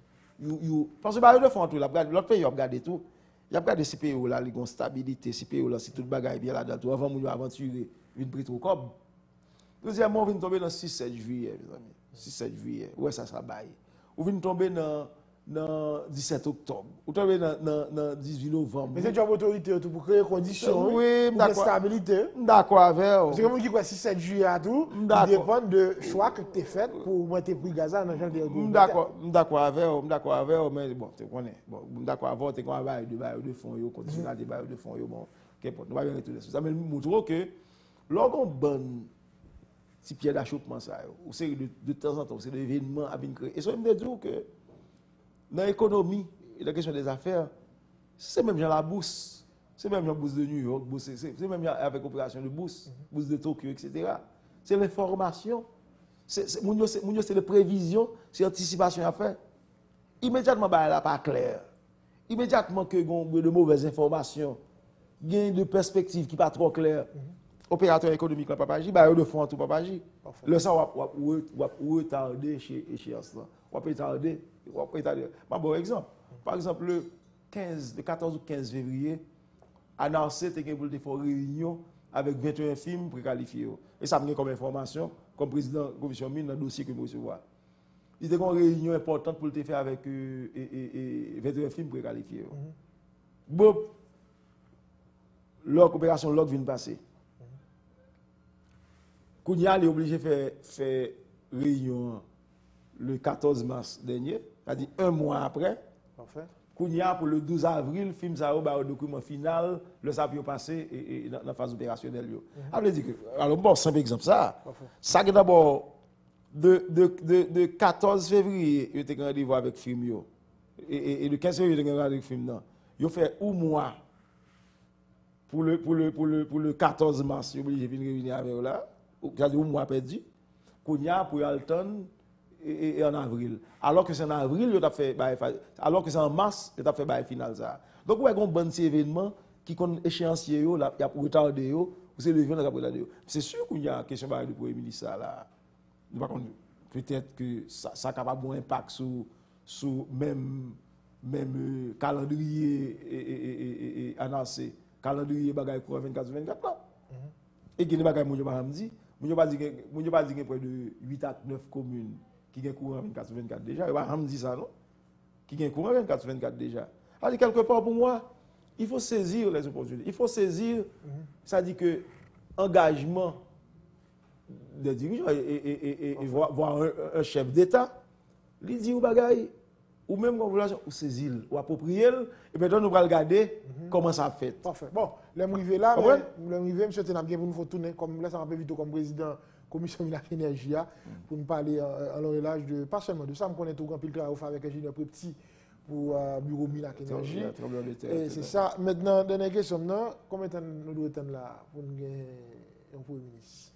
You, you, panse baye de fon tou, lot pe yo ap gade tou, yo ap gade si pe yo la, li kon stabilite, si pe yo la, si tout bagay biye la datou, avan moun yo avanture, vin prit ou kob. Deuxièmement, vin tombe nan 6-7 juye, 6-7 juye, ouè sa sa baye. Ou vin tombe nan... nan 17 oktob. Ou tombe nan 18 novemb. Mese se job otorite ou tou pou kreye kondisyon, pou kreye stabilite. Mda kwa ver. Oh. Mwen se mwen ki kwa 6-7 juye atou, mwen depan de chwa ke te fet pou mwen te pri Gaza nan jan oh, oh, bon, bon, de yon. Mda kwa ver, mda kwa ver, men bon, te konen. Mda kwa ver, te konen bayo de bayo mm-hmm. de fon yo, kondisyon la de bayo de fon yo, bon, kepot. Nou bayo yon etou de sou. Sa men moutro ke, logon ban si piye da chopman sa yo, ou se de tan san ton, se de evenman avin bin kreye. E so mwen de djou ke, nan ekonomi, la kesyon des afer, se menm jan la bous, se menm jan bous de New York, se menm jan avek operasyon de bous, bous de Tokyo, etc. Se l'informasyon, moun yo se le prevision, se anticipasyon afer. Imediatman ba la pa kler. Imediatman ke yon de mouvez informasyon, gen de perspektiv ki pa tro kler, operateur ekonomik la papaji, ba yo de fon an tou papaji. Le sa wap wap ou etarde wap etarde. Ma bon ekzamp, par ekzamp le 15, le 14 ou 15 fevriye, ananse te gen pou te fò reynyon avèk 21 film prekalifiyo. E sa mwen kom informasyon, kom prezident komisyon min nan dosye ke mwen se wwa. I te kon reynyon important pou te fè avèk 21 film prekalifiyo. Bop, lòk operasyon lòk vin pase. Kounia li oblije fè reynyon le 14 mars a di un mwa apre, Kounia pou le 12 avril, film sa ou ba ou dokumen final, le sa pi ou pase nan fase operasyonel yo. A vle di ke, alon bon, eksemp sa, sa ge d'abord, de 14 fevri, yo te gen rivo avèk film yo, e de 15 fevri yo te gen rivo avèk film nan, yo fè ou mwa, pou le 14 mars, yo oblije fin revini avè ou la, ou mwa pe di, Kounia pou Yalton, et, en avril. Alors que c'est en avril, il a fait, alors que c'est en mars, il a fait bah, final ça. Donc, y a un bon événement qui compte échéancier, il y a pour retarder, c'est le qui C'est sûr qu'il y a une question de Premier ministre là. Peut-être que ça, ça a capable un impact sur, sur même, même euh, calendrier et, et, et, annoncé, calendrier bagaille pour 24 24 là. Et qui n'est pas mon dit, mon pas près de 8 à 9 communes qui gagne courant 24 sur 24 déjà. Il va me dire ça, non? Qui gagne courant 24 sur 24 déjà. Alors, quelque part, pour moi, il faut saisir les opportunités. Il faut saisir, ça dit que engagement des dirigeants et, voir, un, chef d'État, il dit ou bagaille, ou même en relation, ou saisir, ou approprier, et maintenant nous allons regarder mhm. comment ça fait. Parfait. Bon, l'arrivée là, l'arrivée, M. Tenabien, vous nous tourner, comme là, ça m'a vite comme président commission de la énergie pour nous parler euh, à l'orélage de, pas seulement de ça, mais connaît tout grand pile travail avec ingénieur petit pour euh, bureau Milac Énergie. Et c'est ça. Maintenant, dernière question, non? combien de temps nous devons attendre là pour nous gagner un premier ministre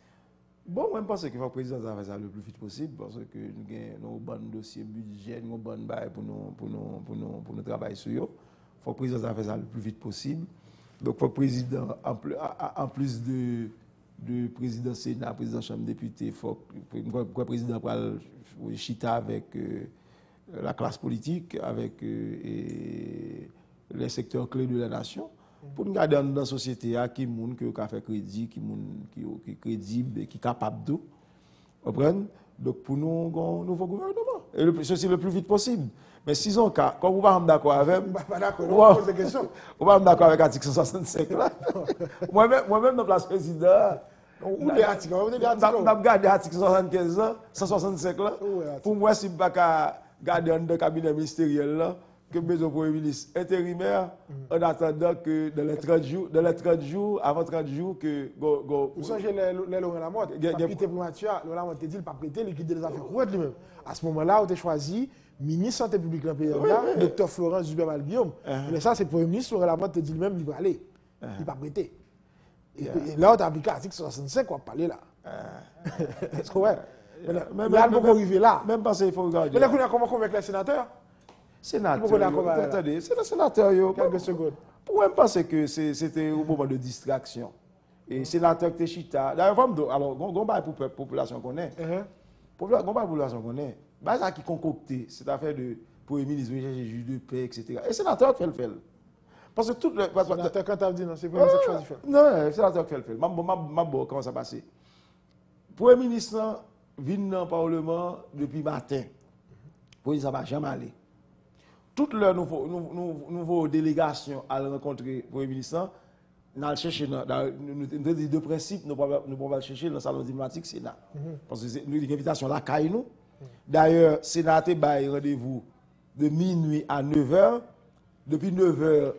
Bon, je pense que le président va faire ça le plus vite possible parce que nous avons un bon dossier budget, nous avons un bon bail pour nous, pour nous, pour nous, pour nous travailler sur eux. Il faut que le président va faire ça le plus vite possible. Donc, le président, en plus de le président Sénat, président Chambre député, le président pral chita avec euh, la classe politique, avec euh, les secteurs clés de la nation, pour nous garder dans la société à qui moun qui a fait crédit, qui moun qui est crédible, qui est capable de. Donc pour nous, un nouveau gouvernement. Et ceci le plus vite possible. Mais si on cas, quand vous pas d'accord avec, questions. Vous pas d'accord avec l'article 165 là. Moi-même, moi-même, dans la place président, On a gardé l'article 75 165 là. Pour moi, si pas garder un cabinet ministériel là, que besoin Premier ministre intérimaire mm. en attendant que dans les 30 jours, dans les 30 jours avant 30 jours, que. Go, go, Vous songez les Laurent Lamotte, il a pour Mathieu, Laurent Lamotte dit, il pas prêté, il quitte les affaires courantes lui-même. À ce moment-là, on a choisi ministre santé publique dans le pays, docteur Florence Zuber Guillaume. Uh-huh. Mais ça, c'est le Premier ministre, Laurent Lamotte te dit lui-même, il va aller. Uh-huh. Il pas prêté. Et, là, on a appliqué l'article 65, on va parler là. Uh-huh. Est-ce que ouais? Mais là, on peut arriver là. Même parce qu'il faut regarder. Mais là, comment convaincre les sénateurs? Sénateur, attendez, c'est le sénateur. Quelques secondes. Pourquoi penser que c'était au moment de distraction Et sénateur Téchita, d'ailleurs, alors, on va pour la population qu'on est. On va pour la population qu'on est. Bah, ça qui concocté, cette affaire de Premier ministre, juge de paix, etc. Et sénateur fait le fait. Parce que tout le. Sénateur, quand tu as dit non, c'est pas ça que choisi faire. Non, sénateur fait le fait. Je comment ça passe. Premier ministre vient dans le Parlement depuis matin. Pour ça va jamais aller Tout lè nouvo delegasyon al renkontre Premier Ministre, nan al chèche nan, nou di de prinsip, nou pou al chèche nan salon diplomatik Sénat. Pansè nou di kèvitasyon la kay nou. D'ayèr, Sénat te bay radevou de minuit a 9h. Depi 9h,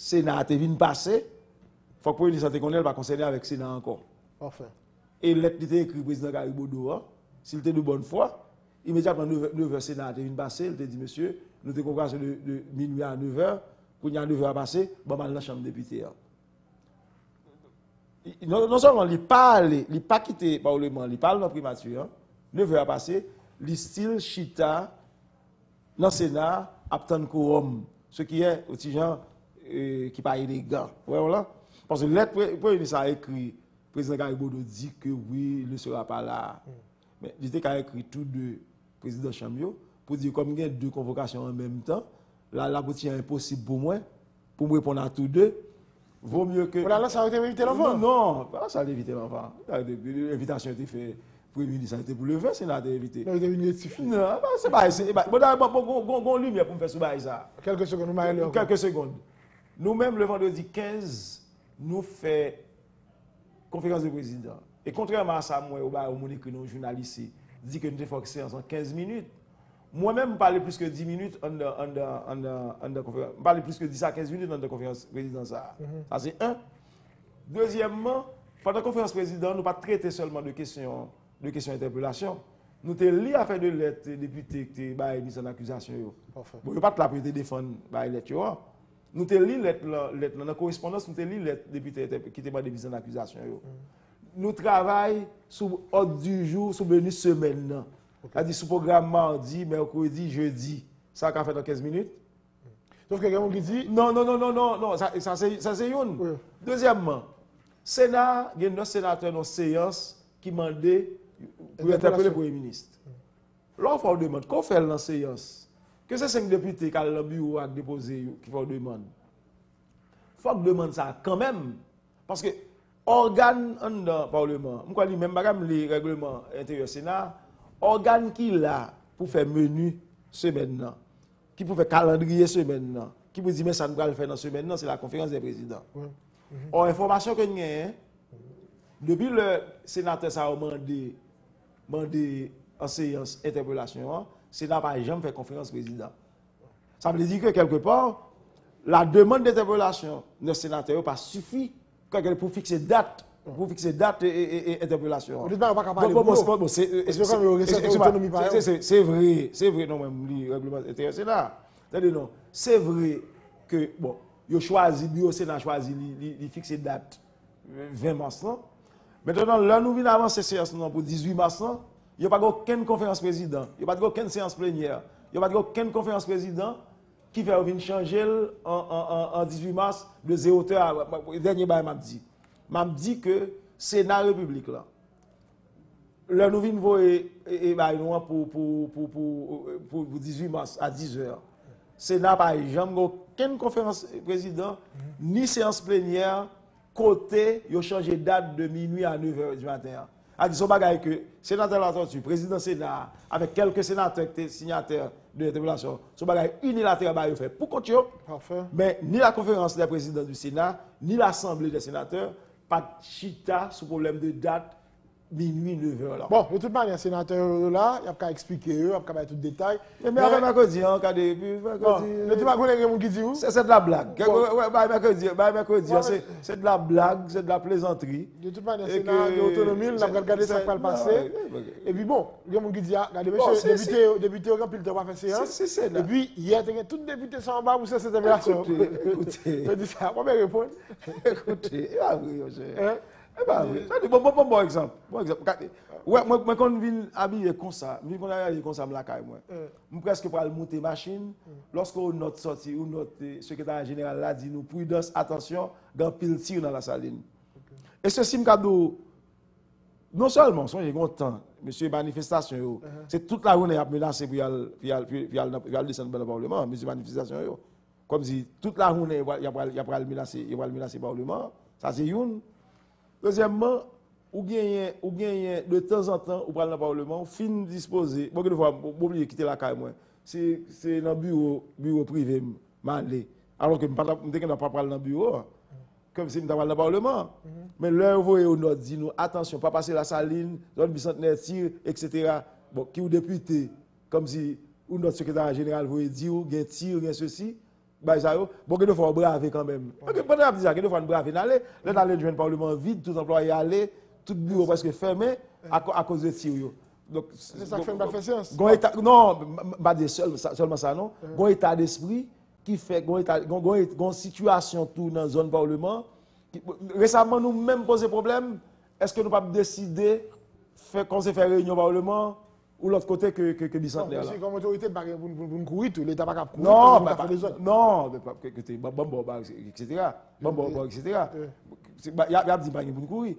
Sénat te vin passe. Fòk Premier Ministre te konel pa konsène avèk Sénat ankon. Enfin. Et lèk li te ekri Président Garibaud Doha, sil te de bonne fwa, imediatman 9h Sénat te vin passe, il te di, Monsieur, nous devons passer de, de, minuit à 9h, quand il y a 9h à passer, bon, mal dans la chambre des députés. Non, non seulement il parle, il pas quitté le Parlement, il parle dans la primature, 9h à passer, il style chita dans le Sénat, abtan quorum, ce qui est aussi gens euh, qui pas élégant. Ouais, voilà. Parce que le premier ministre a écrit, le président Garibodo dit que oui, il ne sera pas là. Mm. Mais il était a écrit tous deux présidents Chamio. pour dire comme il y a deux convocations en même temps, là, la boutique est impossible pour moi, pour me répondre à tous deux. Vaut mieux que. Voilà, là, ça aurait évité l'enfant. Non, non, ça aurait évité l'enfant. L'invitation a été faite. Premier ministre a été pour le faire, c'est là de éviter. Non, il est venu rectifier. Non, c'est pas. Bon, d'abord, bon, bon, bon, bon, lumière pour me faire ce ça. Quelques secondes, nous Quelques secondes. Nous-mêmes, le vendredi 15, nous faisons conférence de président. Et contrairement à ça, moi, au monde écrit, nos journalistes, dit que nous devons faire séance en 15 minutes. Moi-même, je parlais plus que 10 minutes en conférence. Je parlais plus que 10 à 15 minutes en conférence présidente. Ça, mhm. ça c'est un. Deuxièmement, pendant la conférence présidente, nous pas traité seulement de questions de questions interpellation. Nous avons li à faire de lettres députés qui ont mis en accusation. Yo. Bon, yo pas de la pour défendre les lettres. Nous avons li lettre dans la correspondance, nous avons li lettres députés qui ont mis en accusation. Mhm. Nous travaillons sur ordre du jour, sur le semaine. Okay. A di sou program mardi, mercredi, jeudi, sa ka fè nan 15 minutes. Sauf que quelqu'un qui dit... Non, non, non, non, non, non ça, ça c'est une. Oui. Deuxièmement, Sénat, il y a un sénateur dans séance qui demandait pour interpeller le Premier ministre. L'offre on demande, qu'on fait dans la séance Que ces cinq députés qui ont le bureau à déposer, qui font demande Il faut demander ça quand même. Parce que organe dans le Parlement, je crois même les règlements intérieurs Sénat, organ ki la pou fè menu semen nan, ki pou fè kalandriye semen nan, ki pou di men sa nou pral fè nan semen nan, se la konferans de prezident. Mm -hmm. Or, informasyon ke nye, depi le senatè sa ou mande, mande anseyans interpelasyon, senat pa jam fè konferans prezident. Sa mè di ke kelke por, la demande d'interpelasyon ne senatè ou pa sufi kwa kèl pou fikse date pour fixer date et, interpellation. C'est vrai, c'est vrai, non, même, le règlement c'est là. non, c'est vrai que, bon, il a choisi, le Sénat a choisi de fixer date 20 mars. Non? Maintenant, là, nous venons avancer séance pour 18 mars. Il n'y a pas aucune conférence président, il n'y a pas aucune séance plénière, il n'y a pas aucune conférence président. qui venir changer en, 18 mars de 0 heures. Dernier bail m'a dit. mam di ke Senat Republik la, le nou vin vo e, e, e bay nou an pou, pou, pou, pou 18 mars a 10 or. Senat pa e jam go ken konferans prezident, mm -hmm. ni seans plenyer, kote yo chanje dat de minui a 9 or du matin. A di sou bagay ke senatèr la tortue, prezident senat, avek kelke senatèr te signatèr de l'interpellation, sou bagay unilatèr ba yo fè. Pou konti yo, men ni la konferans de prezident du senat, ni l'assemblée de senatèr, pas chita sous problème de date minuit, 9h là. Bon, de toute manière, sénateur là, il y a qu'à expliquer, il y a qu'à mettre tout le détail. Mais avec mercredi, en cas de. Bon, mais tu vas connaître qui dit où? C'est de la blague. Bah, mercredi, bah, mercredi, c'est de la blague, c'est de la plaisanterie. De toute manière, c'est de l'autonomie, on a regardé ça qui va le passer. Et puis bon, il y a des gens qui disent, regardez, monsieur, député, député, au il ne pas faire séance. Et puis, hier, tout député sont en bas pour cette interpellation. Écoutez, Je dis ça, on va répondre. Écoutez, ah oui, E ba we, sa di bon bon bon bon ekzamp. Bon ekzamp, kate. Ouè, mwen kon vin abye konsa, mwen kon abye konsa mlakay mwen. Mwen preske pral monte masin, loske ou not soti, ou not sekretar general la di nou, prudos, atensyon, gan pil tir nan la salin. E se si mkado, non solman son yon kontan, Monsieur manifestasyon yo, uh -huh. se tout la rounen ap menase pou yal desen bel parleman, Monsieur manifestasyon yo. Kom si tout la rounen yal menase parleman, sa se yon, Deuxièmement, ou bien, ou bien, de temps en temps, ou pral nan parlement, ou fin dispose, bon, mwen gen nou fwa, mwen oubliye kite la kay mwen, se nan bureau, bureau privé man le, alon ke mwen deken nan pa pral nan bureau, kom se mwen ta pral nan parlement, mm-hmm. men lè ou voye ou not, di nou, atensyon, pa pase la saline, zon bicentenaire tir, etc., bon, ki ou depute, kom si ou not sekretary general voye di ou, gen tir, gen sosi, Bah, ça, bon, que de fois, braver quand même. Ok, pendant que ça, de fois, braver, d'aller, là, d'aller du parlement vide, tout employé aller, tout bureau presque fermé, à, cause de tir. Donc, c'est ça qui fait une belle séance. Non, pas de seul, seulement ça, non. Bon état d'esprit qui fait, bon état, une situation tout dans zone parlement. Récemment, nous même posé problème. Est-ce que nous pas décider, faire, quand c'est fait réunion parlement, ou l'autre côté que, que, que bicentenaire. Non, mais comme autorité, vous ne courez tout, l'État pas courir. Non, pas, pas, non, etc. Bon, bon, etc. Il y a dit que vous courir.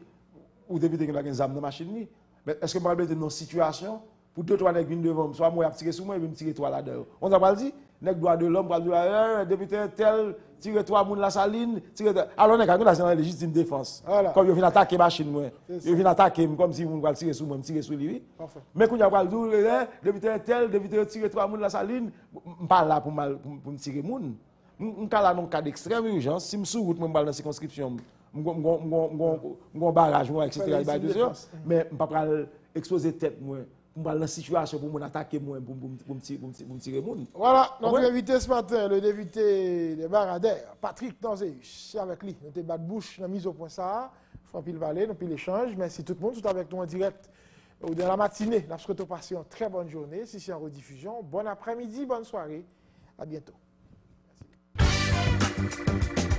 Ou député qui a une arme dans la machine. Mais est-ce que je vais mettre dans une situation pour deux, trois nègres devant soit moi, je tirer sur moi je tirer toi là-dedans. On n'a pas dit, nèg droit de l'homme, droit eh, député tel, tire trois moun la saline, tire Alors nèg la c'est une légitime défense. Comme ils viennent attaquer machine moi. Ils viennent attaquer comme si moun va tirer sur moi, tirer sur lui. Mais quand va dire député tel, député tire trois moun la saline, pas là pour mal pour me tirer moun. On cas là non cas d'extrême urgence, si me sous route moi dans circonscription, mon barrage moi etc. mais pas pas exposer tête moi dans la situation pour m'attaquer moi pour me tirer moun. Voilà, notre invité ce matin, le député de Baradère, Patrick Nanzeus, c'est avec lui. Nous avons de bouche, nous mise au point ça, faut le nous l'échange. Merci tout le monde, tout avec nous en direct ou dans la matinée. Nous souhaitons passer une très bonne journée. Si c'est en rediffusion, bon après-midi, bonne soirée. À bientôt. Merci.